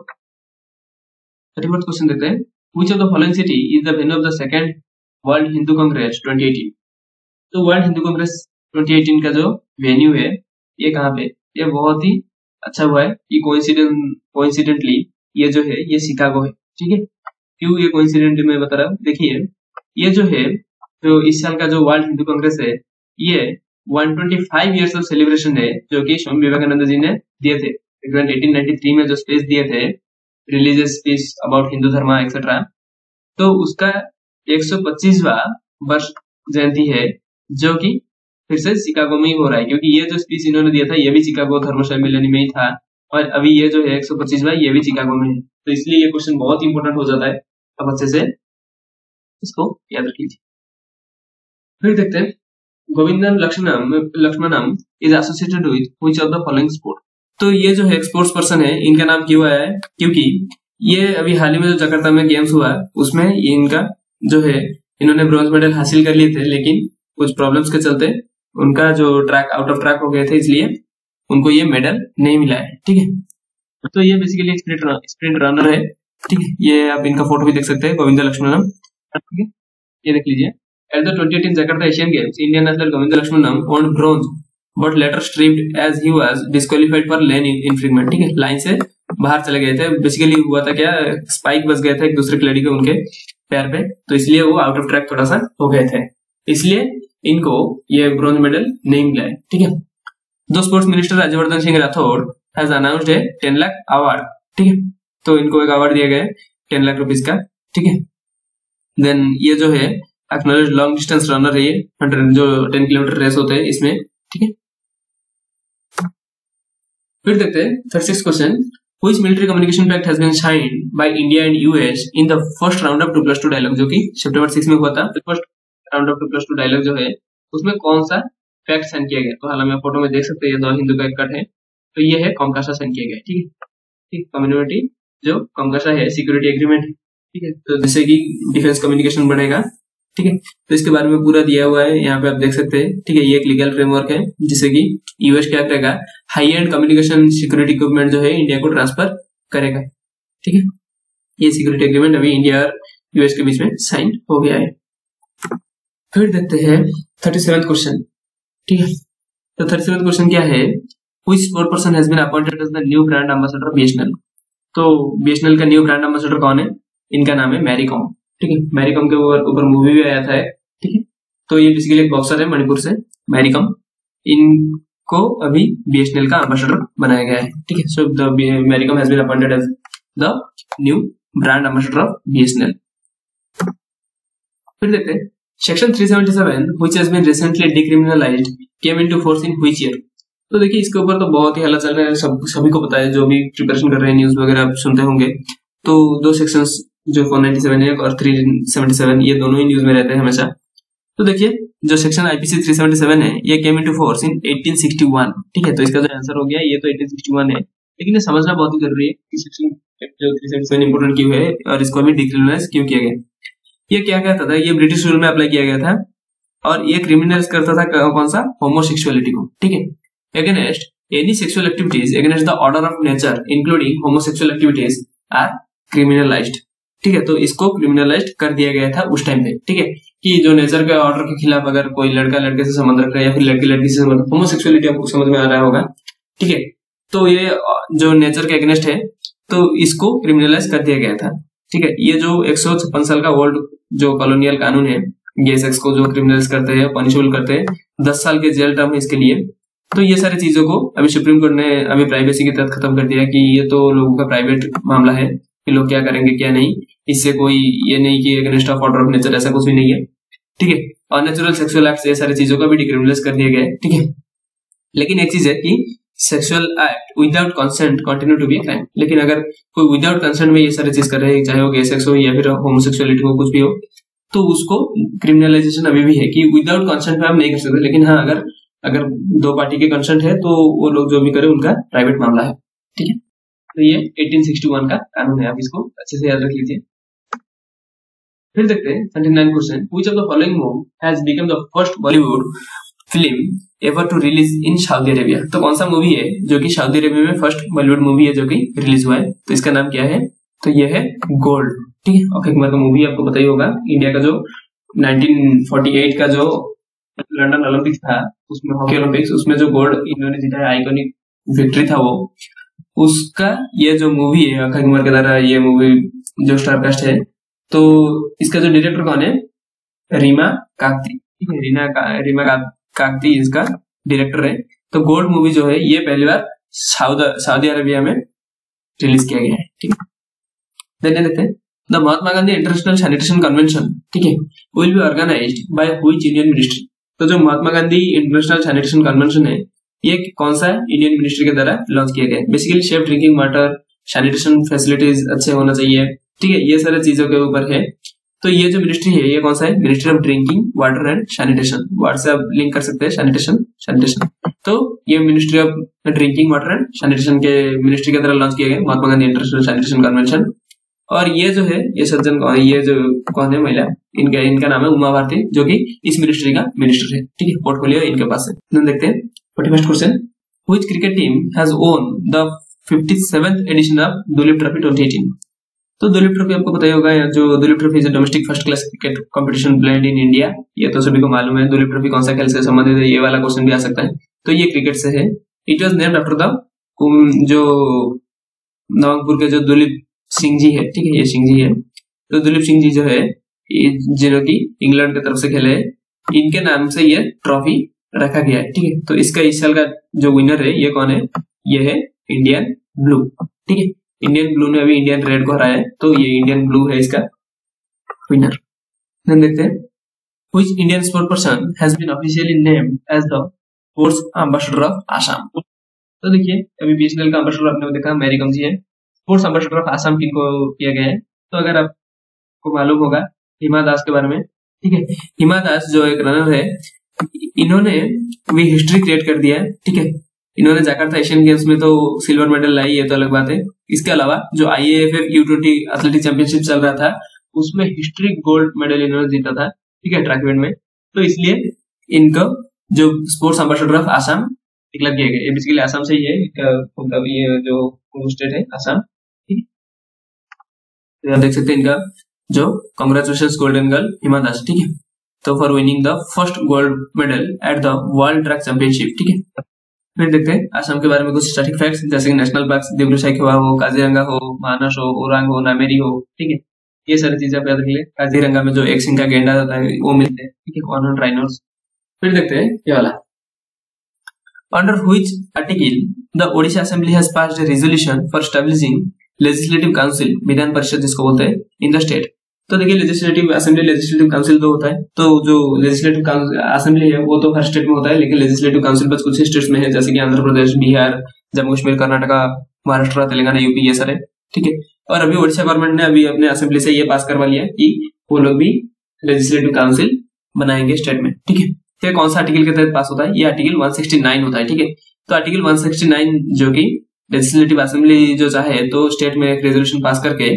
थर्टी फोर्थ क्वेश्चन देखते हैं। Which of the following city is the venue of the second World Hindu Congress 2018? तो वर्ल्ड हिंदू कांग्रेस 2018 का जो वेन्यू है, ये कहाँ पे? ये बहुत ही अच्छा हुआ है ये कोइंसिडेंटली ये जो है, ये शिकागो है। ठीक है? क्यों ये कोइंसिडेंट में बता रहा हूँ? देखिए ये जो है, जो इस साल का जो वर्ल्ड हिंदू कांग्रेस है, ये 125 इयर्स ऑफ़ सेलिब्रेशन है, जो कि स्वामी विवेकानंद जी ने दिए थे। 1893 में जो स्पेस दिए थे रिलीजियस पीस अबाउट हिंदू धर्म एक्सेट्रा तो उसका 125वां वर्ष जयंती है, जो कि फिर से शिकागो में ही हो रहा है, क्योंकि ये जो स्पीच इन्होंने दिया था, ये भी शिकागो धर्म सम्मेलन में ही था, और अभी ये जो है एक सौ पच्चीसवा, ये भी शिकागो में है। तो इसलिए ये क्वेश्चन बहुत इंपॉर्टेंट हो जाता है, अब अच्छे से इसको याद रख लीजिए फिर देखते हैं। Govindan Lakshmanan Lakshmanan is associated with which of the following sport तो ये जो है स्पोर्ट्स पर्सन है, इनका नाम क्यों आया है? क्योंकि ये अभी हाल ही में जो जकार्ता में गेम्स हुआ है उसमें ये इनका जो है, इन्होंने ब्रॉन्ज मेडल हासिल कर लिए थे, लेकिन कुछ प्रॉब्लम्स के चलते उनका जो ट्रैक आउट ऑफ़ ट्रैक हो गए थे, इसलिए उनको ये मेडल नहीं मिला है, ठीक है? तो ये बेसिकली स्प्रिंट रनर है, ठीक है? ये आप इनका फ़ोटो भी देख सकते हैं गोविंद लक्ष्मणम ये देख लीजिए। ठीक है? लाइन से बाहर चले गए थे। बेसिकली हुआ था क्या? स्पाइक बस गए थे एक दूसरे खिलाड़ी के उनके पैर पे। तो इसलिए वो आउट ऑफ़ ट्रैक थोड़ा सा हो गए थे। इसलिए इनको ये ब्रॉन्ज मेडल नहीं मिला है, ठीक है? दो sports minister Rajyavardhan Singh Rathore has announced है टेन लाख अवार्ड ठीक है? तो इनको एक अवार्ड दिया गया है टेन लाख रुपीज़ का, ठीक है? देन ये जो है एक्नोलेज लॉन्ग डिस्टेंस रनर है ये हंड्रेड जो टेन किलोमीटर रेस होते हैं इसमें, ठीक है? फिर देखते हैं third six question which military communication pact has been signed by India and US in the first round of 2 plus 2 dialogue, जो कि सितंबर 6 में हुआ था first round of 2 plus 2 dialogue जो है, उसमें कौन सा पैक्ट साइन किया गया? तो हालाँकि आप फ़ोटो में देख सकते हैं दो हिंदू का कट है तो ये है कॉमकाशा साइन किया गया, ठीक है? ठीक कम्युनिटी जो कॉमकाशा है सिक्योरिटी एग्रीमेंट ठीक है? तो जैसे कि डिफेंस कम्युनिकेशन बढ़ेगा, ठीक है? तो इसके बारे में पूरा दिया हुआ है, यहाँ पे आप देख सकते हैं। ठीक है, ये एक लीगल फ्रेमवर्क है, जिससे कि यूएस क्या करेगा? High end communication security equipment जो है इंडिया को ट्रांसफ़र करेगा। ठीक है? ये सिक्योरिटी एग्रीमेंट अभी इंडिया और यूएस के बीच में साइन हो गया है। फिर देखते हैं थर्टी सेवन क्वेश्चन ठीक है? तो थर्टी सेवन क्वेश्चन क्या है? Which sport person has been appointed as the new brand BSNL तो बीएसएनएल का न्यू ब्रांड एम्बेसडर कौन है? इनका नाम है मैरी कॉम। ठीक है? मैरीकॉम के ऊपर मूवी भी आया था ठीक है? तो ये बेसिकली एक बॉक्सर है मणिपुर से मैरीकॉम इनको अभी बीएसएनएल का एम्बेसडर बनाया गया है। ठीक है? So the Mary Kom has been appointed as the new brand ambassador of BSNL फिर देखते हैं। Section 377 which has been recently decriminalised came into force in which year तो देखिए, इसके ऊपर तो बहुत ही हल्ला चल रहा है। सब सभी को पता है, जो भी प्रिपरेशन कर रहे हैं न्यूज़ वगैरह सुनते होंगे। तो दो सेक्शंस जो फोर नाइनटी सेवन है और थ्री सेवेंटी सेवन ये दोनों ही न्यूज़ में रहते हैं हमेशा। तो देखिए, जो सेक्शन आईपीसी 377 है, ये केम इनटू फोर्स इन 1861 ठीक है तो इसका जो आंसर हो गया, ये तो 1861 है। लेकिन ये समझना बहुत ही ज़रूरी है कि सेक्शन जो 377 इंपोर्टेंट क्यों है और इसको अभी डिक्रिमिनलाइज क्यों किया गया। ये क्या कहता था? ये ब्रिटिश रूल में अप्लाई किया गया था। और ये क्रिमिनलाइज करता था कौन सा? होमोसेक्सुअलिटी को। ठीक है? Against any sexual activities against the order of nature including homosexual activities are criminalised ठीक है तो इसको क्रिमिनलाइज कर दिया गया था उस टाइम पे, ठीक है? कि जो नेचर के ऑर्डर के खिलाफ अगर कोई लड़का लड़के से संबंध रख रहा है या फिर लड़की लड़की से संबंध होमोसेक्सुअलिटी आपको समझ में आ रहा होगा, ठीक है? तो ये, जो नेचर के अगेंस्ट है तो इसको क्रिमिनलाइज कर दिया गया था, ठीक है? ये जो एक साल का वर्ल्ड जो कॉलोनियल कानून है, ये सेक्स को जो क्रिमिनलाइज करते हैं पनिशेबल करते हैं, दस साल के जेल टर्म है इसके लिए तो ये सारी चीज़ों को अभी सुप्रीम कोर्ट ने अभी प्राइवेसी के तहत खत्म कर दिया कि ये तो लोगों का प्राइवेट मामला है। कि लोग क्या करेंगे, क्या नहीं। इससे कोई ये नहीं कि against of order of nature ऐसा कुछ भी नहीं है। ठीक है? और नेचुरल सेक्सुअल एक्ट ये सारी चीज़ों का भी डिक्रिमिनलाइज कर दिया गया है। ठीक है? लेकिन एक चीज़ है कि sexual act without consent continue to be crime लेकिन अगर कोई विदाउट कंसेंट में ये सारी चीज़ कर रहे हैं, चाहे वो गे सेक्स हो या फिर होमोसेक्सुअलिटी हो, कुछ भी हो तो उसको क्रिमिनलाइजेशन अभी भी है कि विदाउट कंसेंट में हम नहीं कर सकते। लेकिन हाँ अगर अगर दो पार्टी के कंसेंट है तो वो लोग जो भी करे, उनका प्राइवेट मामला है। ठीक है? तो ये 1861 का कानून है, आप इसको अच्छे से याद रख लीजिए। फिर देखते हैं 79 question which of the following movie has become the first Bollywood film ever to release in Saudi Arabia तो कौन सा मूवी है जो कि सऊदी अरेबिया में फ़र्स्ट बॉलीवुड मूवी है जो कि रिलीज़ हुआ है? तो इसका नाम क्या है? तो ये है गोल्ड ठीक है? अक्षय कुमार का मूवी आपको पता ही होगा इंडिया का जो 1948 का जो लंदन ओलंपिक था, उसमें हॉकी ओलंपिक्स उसमें जो गोल्ड इन्होंने जीता है आइकॉनिक विक्ट्री था वो उसका ये जो मूवी है अक्षय कुमार के द्वारा ये मूवी जो स्टारकास्ट है तो इसका जो डायरेक्टर कौन है? रीमा काकती। रीना का, रीमा का, काकती इसका डायरेक्टर है। तो गोल्ड मूवी जो है ये पहली बार सऊदी अरेबिया में रिलीज़ किया गया है ठीक है? देख लेते हैं। The Mahatma Gandhi international sanitation convention ठीक है? Will be organised by which Indian ministry तो जो Mahatma Gandhi international sanitation convention है ये कौन सा है? इंडियन मिनिस्ट्री के द्वारा लॉन्च किया गया basically safe drinking water sanitation facilities अच्छे होना चाहिए। ठीक है, ये सारे चीज़ों के ऊपर है। तो ये जो मिनिस्ट्री है, ये कौन सा है? Ministry of drinking water and sanitation आप लिंक कर सकते हैं सैनिटेशन सैनिटेशन तो ये ministry of drinking water and sanitation के मिनिस्ट्री के द्वारा लॉन्च किया गया Mahatma Gandhi international sanitation convention और ये जो है, ये सज्जन कौन ये जो कौन है? महिला। इनका इनका नाम है उमा भारती, जो कि इस मिनिस्ट्री का मिनिस्टर है। ठीक है पोर्टफोलियो इनके पास है। देखते हैं। Forty first question which cricket team has won the 57th edition of Duleep trophy 2018 तो दुलीप ट्रॉफी आपको पता ही होगा जो Duleep trophy is domestic first class cricket competition played in India ये तो सभी को मालूम है दुलीप ट्रॉफी कौन सा खेल से संबंधित है, ये वाला क्वेश्चन भी आ सकता है। तो ये क्रिकेट से है। It was named after the जो नवंगपुर के जो दुलीप सिंह जी है, ठीक है, ये सिंह जी है। तो दुलीप सिंह जी जो है जिन्हों की इंग्लैंड की तरफ़ से खेले है, इनके नाम से ये ट्रॉफी रखा गया है, ठीक है? तो इसका इस साल का जो विनर है, ये कौन है? ये है इंडियन ब्लू ठीक है? इंडियन ब्लू ने अभी इंडियन रेड को हराया है तो ये इंडियन ब्लू है इसका विनर देखते हैं, which Indian sport person has been officially named as the sports ambassador of Assam? तो देखिए, अभी बीएसएनएल का ambassador आपने देखा मैरी कम जी है। स्पोर्ट्स एम्बेसडर ऑफ़ आसाम किनको किया गया है? तो अगर आपको मालूम होगा, हिमा दास के बारे में, ठीक है? हिमा दास जो एक रनर है इन्होंने भी हिस्ट्री क्रिएट कर दिया है, ठीक है? इन्होंने जाकर था एशियन गेम्स में तो सिल्वर मेडल लाई है तो अलग बात है। इसके अलावा जो I F F U twenty athletic championship चल रहा था, उसमें हिस्ट्री गोल्ड मेडल इन्होंने जीता था, ठीक है ट्रैक में। तो इसलिए इनको जो sports ambassador of Assam declare किया गया बेसिकली आसाम से ही है ये जो स्टेट है आसाम ठीक है? देख सकते हैं इनका जो congratulation golden girl Hima Das, ठीक है? तो for winning the first gold medal at the world track championship ठीक है? फिर देखते हैं, असम के बारे में कुछ स्टैटिक फैक्ट्स जैसे नेशनल पार्क दिब्रू साइखवा हो, काजीरंगा हो, मानस हो, ओरांग हो, नामेरी हो, ठीक है? ये सारी चीज़ें आप याद रख ले, काजीरंगा में जो एक सिंह का गेंडा होता है वो मिलते हैं, ठीक है? कॉर्नर राइनोस फिर देखते हैं ये वाला? Under which article the Odisha assembly has passed a resolution for establishing legislative council, विधान परिषद जिसको बोलते हैं इन द स्टेट तो देखिए लेजिस्लेटिव असेंबली लेजिस्लेटिव काउंसिल तो होता है। तो जो लेजिस्लेटिव असेंबली है, वो तो हर स्टेट में होता है, लेकिन लेजिस्लेटिव काउंसिल बस कुछ स्टेट्स में है, जैसे कि आंध्र प्रदेश, बिहार, जम्मू कश्मीर, कर्नाटका, महाराष्ट्र, तेलंगाना, यूपी, ये सारे, ठीक है? और अभी ओडिशा गवर्नमेंट ने अभी अपने असेंबली से ये पास करवा लिया कि वो लोग भी लेजिस्लेटिव काउंसिल बनाएँगे स्टेट में, ठीक है? तो कौन सा आर्टिकल के तहत पास होता है? ये आर्टिकल 169 होता है, ठीक है? तो आर्टिकल 169 जो कि लेजिस्लेटिव असेंबली जो चाहे तो स्टेट में एक रेजोल्यूशन पास करके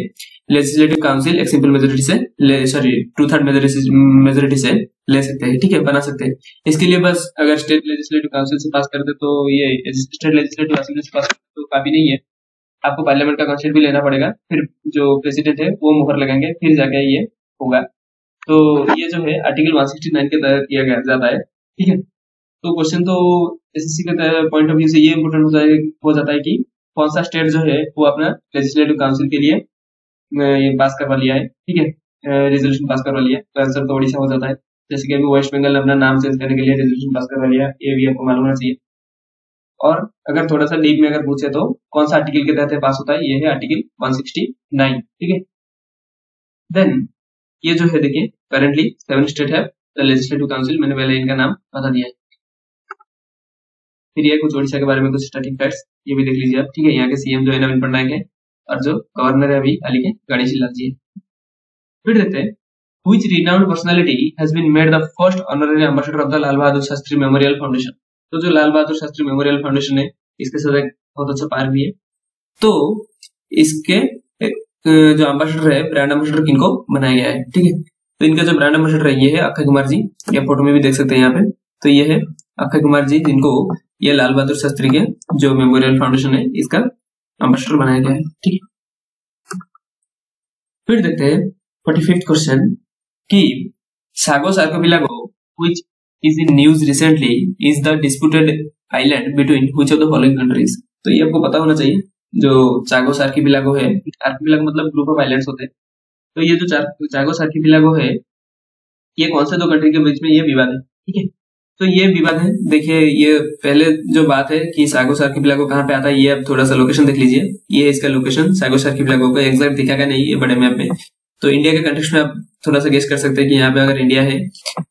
लेजिस्लेटिव काउंसिल एक सिंपल मेजोरिटी से सॉरी टू थर्ड मेजोरिटी से ले सकते हैं, ठीक है, बना सकते हैं। इसके लिए बस अगर स्टेट लेजिस्लेटिव काउंसिल से पास करते तो ये स्टेट लेजिस्लेटिव असेंबली से पास करते तो काफ़ी नहीं है। आपको पार्लियामेंट का कंसेंट भी लेना पड़ेगा, फिर जो प्रेसिडेंट है, वो मुहर लगाएँगे, फिर जाके ये होगा। तो ये जो है आर्टिकल 169 के तहत किया गया जाता है ठीक है। तो क्वेश्चन तो एसएससी के पॉइंट ऑफ़ व्यू से ये इम्पोर्टेंट हो जाता है कि कौन सा स्टेट जो है, वो अपना लेजिस्लेटिव काउंसिल के लिए ये पास करवा लिया है, ठीक है? रेजोल्यूशन पास करवा लिया तो आंसर तो ओडिशा हो जाता है। जैसे कि अभी वेस्ट बंगाल अपना नाम चेंज करने के लिए रेजोल्यूशन पास करवा लिया, ये भी आपको मालूम होना चाहिए। और अगर थोड़ा सा डीप में अगर पूछे तो कौन सा आर्टिकल के तहत पास होता है, ये है आर्टिकल 169 ठीक है? देन ये जो है देखिए करेंटली सेवन स्टेट है लेजिस्लेटिव काउंसिल मैंने पहले इनका नाम बता दिया है। फिर ये कुछ ओडिशा के बारे में कुछ स्टैटिक फैक्ट्स ये भी देख लीजिए आप, ठीक है? यहाँ के सीएम जो है नवीन पटनायक है और जो गवर्नर है अभी हाल के गणेश लाल जी फिर देखते हैं, which renowned personality has been made the first honorary ambassador of the Lal Bahadur Shastri memorial foundation तो जो लाल बहादुर शास्त्री मेमोरियल फाउंडेशन है, इसके साथ एक बहुत अच्छा पार्क भी है। तो इसके जो एम्बेसडर है ब्रांड एम्बेसडर किनको बनाया गया है, ठीक है? तो इनका जो ब्रांड एम्बेसडर है, ये है अक्षय कुमार जी। या फ़ोटो में भी देख सकते हैं यहाँ पे। तो ये है अक्षय कुमार जी, जिनको ये लाल बहादुर शास्त्री के जो मेमोरियल फाउंडेशन है, इसका एम्बेसडर बनाया गया है, ठीक फिर देखते हैं फोर्टी फिफ्थ क्वेश्चन कि सागो सार्कोपिलागो which is in news recently, is the disputed island between which of the following countries? तो ये आपको पता होना चाहिए, जो चागोस आर्किपिलागो है मतलब ग्रुप ऑफ़ आइलैंड्स होते हैं। तो ये जो चागोस आर्किपिलागो है, ये कौन से दो कंट्री के बीच में ये विवाद है, ठीक है? तो ये विवाद है। देखिए, ये पहले जो बात है कि सागोस आर्किपिलागो कहाँ पे आता है, ये आप थोड़ा सा लोकेशन देख लीजिए। ये है इसका लोकेशन सागोस आर्किपिलागो का एग्जैक्ट दिखागा नहीं, ये बड़े मैप में तो इंडिया के कंटेक्स्ट में आप थोड़ा सा गेस कर सकते हैं कि यहाँ पे अगर इंडिया है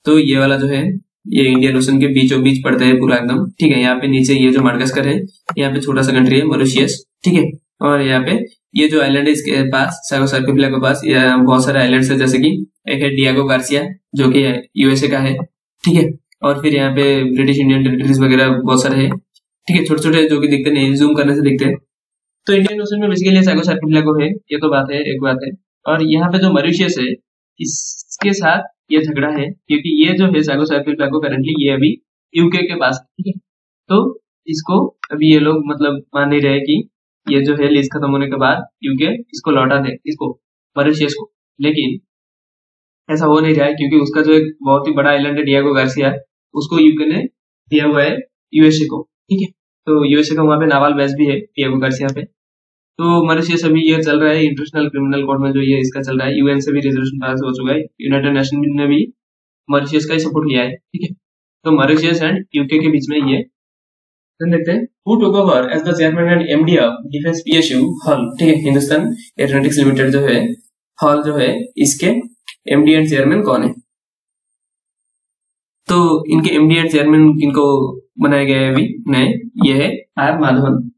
तो ये वाला जो है, ये इंडियन ओशन के बीचों बीच पड़ते हैं पूरा एकदम। ठीक है, यहाँ पे नीचे ये जो मार्गस्कर है, यहाँ पे छोटा सा कंट्री है मोरिशियस ठीक है, और यहाँ पे ये जो आइलैंड है इसके पास सर्किपिला के पास बहुत सारे आइलैंड है, जैसे कि एक है डियागो गार्सिया जो कि यूएसए का है। ठीक है और फिर यहाँ पे ब्रिटिश इंडियन टेरिटरीज वगैरह बहुत सारे हैं। ठीक है छोटे छोटे जो कि दिखते नहीं जूम करने से दिखते हैं। तो इंडियन ओशन में बेसिकली साइको सर्किपिला है। ये तो बात है, एक बात है। और यहाँ पे जो मॉरिशियस है, इसके साथ ये झगड़ा है, क्योंकि ये जो है सागो साइकिल करेंटली ये अभी यूके के पास ठीक है? तो इसको अभी ये लोग मतलब मान नहीं रहे कि ये जो है लीज खत्म होने के बाद यूके इसको लौटा दे, इसको मॉरिशियस को। लेकिन ऐसा हो नहीं रहा है, क्योंकि उसका जो एक बहुत ही बड़ा आइलैंड है डियागो गार्सिया उसको यूके ने दिया हुआ है यूएसए को, ठीक है? तो यूएसए का वहाँ पे नावाल बेस भी है डियागो गार्सिया पे। तो मॉरिशियस अभी ये चल रहा है इंटरनेशनल क्रिमिनल कोर्ट में जो ये इसका चल रहा है यूएन से भी रेजोल्यूशन पास हो चुका है यूनाइटेड नेशन ने भी मॉरिशियस का ही सपोर्ट किया है, ठीक है? तो मॉरिशियस एंड यूके के बीच में ये। हिंदुस्तान एरोनॉटिक्स लिमिटेड जो है हॉल जो है, इसके एमडी एंड चेयरमैन कौन है? तो इनके एमडी चेयरमैन इनको बनाए गए अभी, नए। ये है आर माधवन।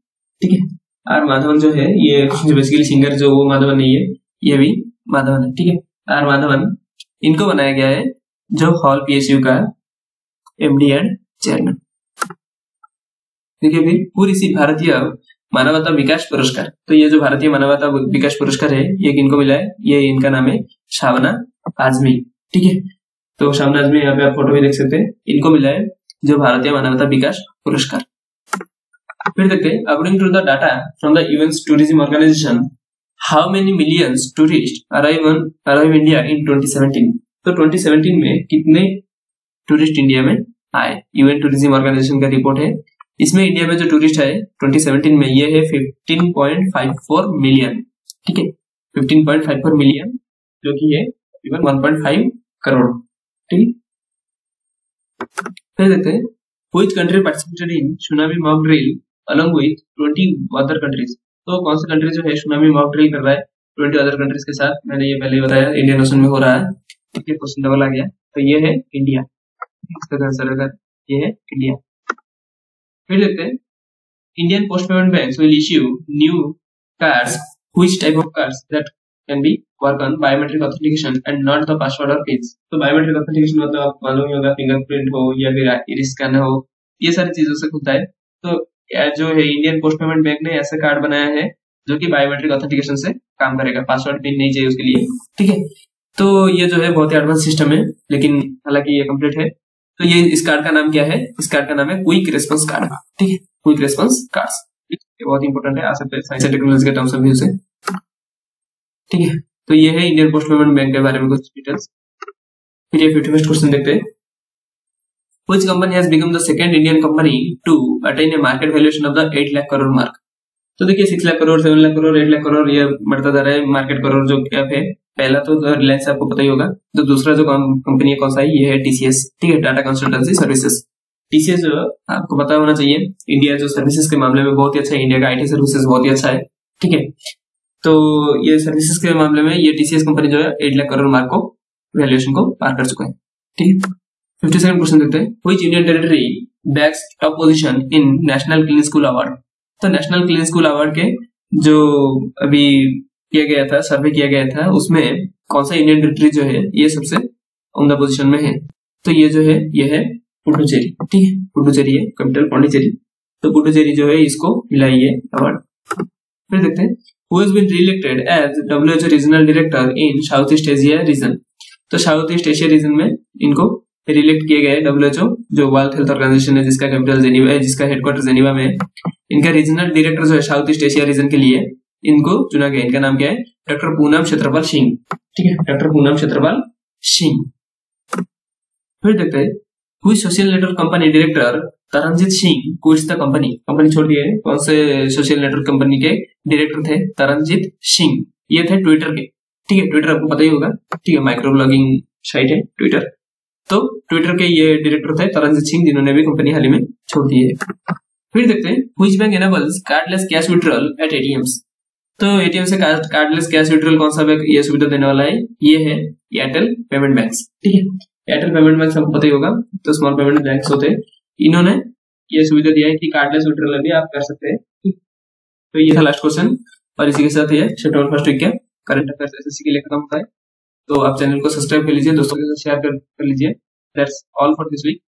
ठीक है? आर माधवन जो है, ये जो बेसिकली सिंगर जो, वो माधवन नहीं है। ये भी माधवन है। ठीक है? आर माधवन इनको बनाया गया है जो हॉल पीएसयू का एमडी एंड चेयरमैन देखिए फिर पूरी सी भारतीय मानवता विकास पुरस्कार। तो ये जो भारतीय मानवता विकास पुरस्कार है, ये किनको मिला है? ये इनका नाम है शावना आजमी। ठीक है? तो शावना आजमी यहाँ पे आप फ़ोटो भी देख सकते हैं। इनको मिला है जो भारतीय मानवता विकास पुरस्कार। फिर देखते हैं according to the data from the events tourism organisation how many millions tourist arrive arrive India in 2017 तो 2017 में कितने टूरिस्ट इंडिया में आए? यूएन टूरिज़्म ऑर्गेनाइजेशन का रिपोर्ट है। इसमें इंडिया में जो टूरिस्ट आए 2017 में ये है 15.54 मिलियन ठीक है? 15.54 मिलियन जो कि है इवन 1.5 करोड़ फिर देखते हैं participated in tsunami mock drill along with 20 other countries? तो कौन सा कंट्री जो है सुनामी मॉक ड्रिल कर रहा है? ट्वेंटी अदर कंट्रीज़ के साथ। मैंने ये पहले बताया इंडियन ओशन में हो रहा है। ठीक क्वेश्चन डबल आ गया। तो ये है इंडिया इसका आंसर अगर ये है इंडिया फिर देखते हैं। Indian post payment bank will issue new cards which type of cards that can be work on biometric authentication and not the password और पिन्स तो बायोमेट्रिक ऑथेंटिकेशन मतलब आप मालूम ही होगा फिंगरप्रिंट हो या फिर इरिस स्कैन हो, ये सारी चीज़ों से खुलता है। तो जो है इंडियन पोस्ट पेमेंट बैंक ने ऐसा कार्ड बनाया है जो कि बायोमेट्रिक ऑथेंटिकेशन से काम करेगा। पासवर्ड पिन नहीं चाहिए उसके लिए। ठीक है? तो ये जो है बहुत ही एडवांस सिस्टम है, लेकिन हालाँकि ये कंप्लीट है। तो ये इस कार्ड का नाम क्या है? इस कार्ड का नाम है क्विक रेस्पॉन्स कार्ड ठीक है? क्विक रेस्पॉन्स कार्ड बहुत इंपॉर्टेंट है। आ सकते हैं साइंस एंड टेक्नोलॉजी के टर्म्स ऑफ़ व्यू से ठीक है तो ये है इंडियन पोस्ट पेमेंट बैंक के बारे में कुछ डिटेल्स फिर ये फिफ्टी फ़र्स्ट क्वेश्चन देखते हैं। Which company has become the second Indian company to attain a market valuation of the 8 lakh crore mark? तो देखिए six lakh crore seven lakh crore eight lakh crore ये बढ़ता जा रहा है मार्केट करोड़ जो कैप है। पहला तो रिलायंस आपको पता ही होगा। तो दूसरा जो कंपनी है कौन सा है? ये है टीसीएस ठीक है टाटा कंसल्टेंसी सर्विसेज़ टीसीएस जो आपको पता होना चाहिए इंडिया जो सर्विसेज़ के मामले में बहुत ही अच्छा है इंडिया का आईटी सर्विसेज़ बहुत ही अच्छा है। ठीक है तो ये सर्विसेज़ के मामले में ये टीसीएस कंपनी जो है एट लाख करोड़ मार्क को वैल्यूएशन को पार कर चुका है। ठीक है? फिफ्टी सेकंड क्वेश्चन देखते हैं। Which Indian territory bags top position in national clean school award तो नेशनल क्लीन स्कूल अवार्ड के जो अभी किया गया था सर्वे किया गया था, उसमें कौन सा इंडियन टेरिटरी जो है, ये सबसे उमदा पोजिशन में है? तो ये जो है, ये है पुडुचेरी ठीक है? पुडुचेरी है कैपिटल पौंडीचेरी तो पुडुचेरी जो है, इसको मिलाई है अवार्ड फिर देखते हैं। Has been reelected as WHO regional director in south east Asia region तो साउथ ईस्ट एशिया रीजन में इनको रिलेक्ट किए गए डब्ल्यूएचओ जो वर्ल्ड हेल्थ ऑर्गेनाइजेशन है, जिसका कैपिटल जेनीवा है, जिसका हेडक्वार्टर जेनीवा में है। इनका रीजनल डायरेक्टर जो है साउथ ईस्ट एशिया रीजन के लिए, इनको चुना गया। इनका नाम क्या है? डॉक्टर पूनम क्षेत्रपाल सिंह ठीक है डॉक्टर पूनम क्षेत्रपाल सिंह फिर देखते हैं हुई social network company director Taranjeet Singh quits the company company छोड़ दिए कौन से सोशल नेटवर्क कंपनी के डायरेक्टर थे? तरनजीत सिंह। ये थे ट्विटर के। ठीक है ट्विटर आपको पता ही होगा। ठीक है माइक्रो ब्लॉगिंग साइट है ट्विटर तो ट्विटर के ये डायरेक्टर थे तरनजीत सिंह, जिन्होंने भी कंपनी हाल ही में छोड़ दी है। फिर देखते हैं हुई bank enables cardless cash withdrawal at ATMs तो एटीएम से कार्डलेस कैश विड्रॉल कौन सा बैंक ये सुविधा देने वाला है? ये है एयरटेल पेमेंट बैंक ठीक है एयरटेल पेमेंट बैंक आपको पता ही होगा। तो स्मॉल पेमेंट बैंक होते हैं। इन्होंने ये सुविधा दिया है कि कार्डलेस विड्रॉल भी आप कर सकते हैं। तो ये था लास्ट क्वेश्चन और इसी के साथ ये शेड्यूल फ़र्स्ट वीक का करंट अफेयर्स एसएससी के लिए खत्म होता है। तो आप चैनल को सब्सक्राइब कर लीजिए दोस्तों के साथ शेयर कर, कर लीजिए। That's all for this week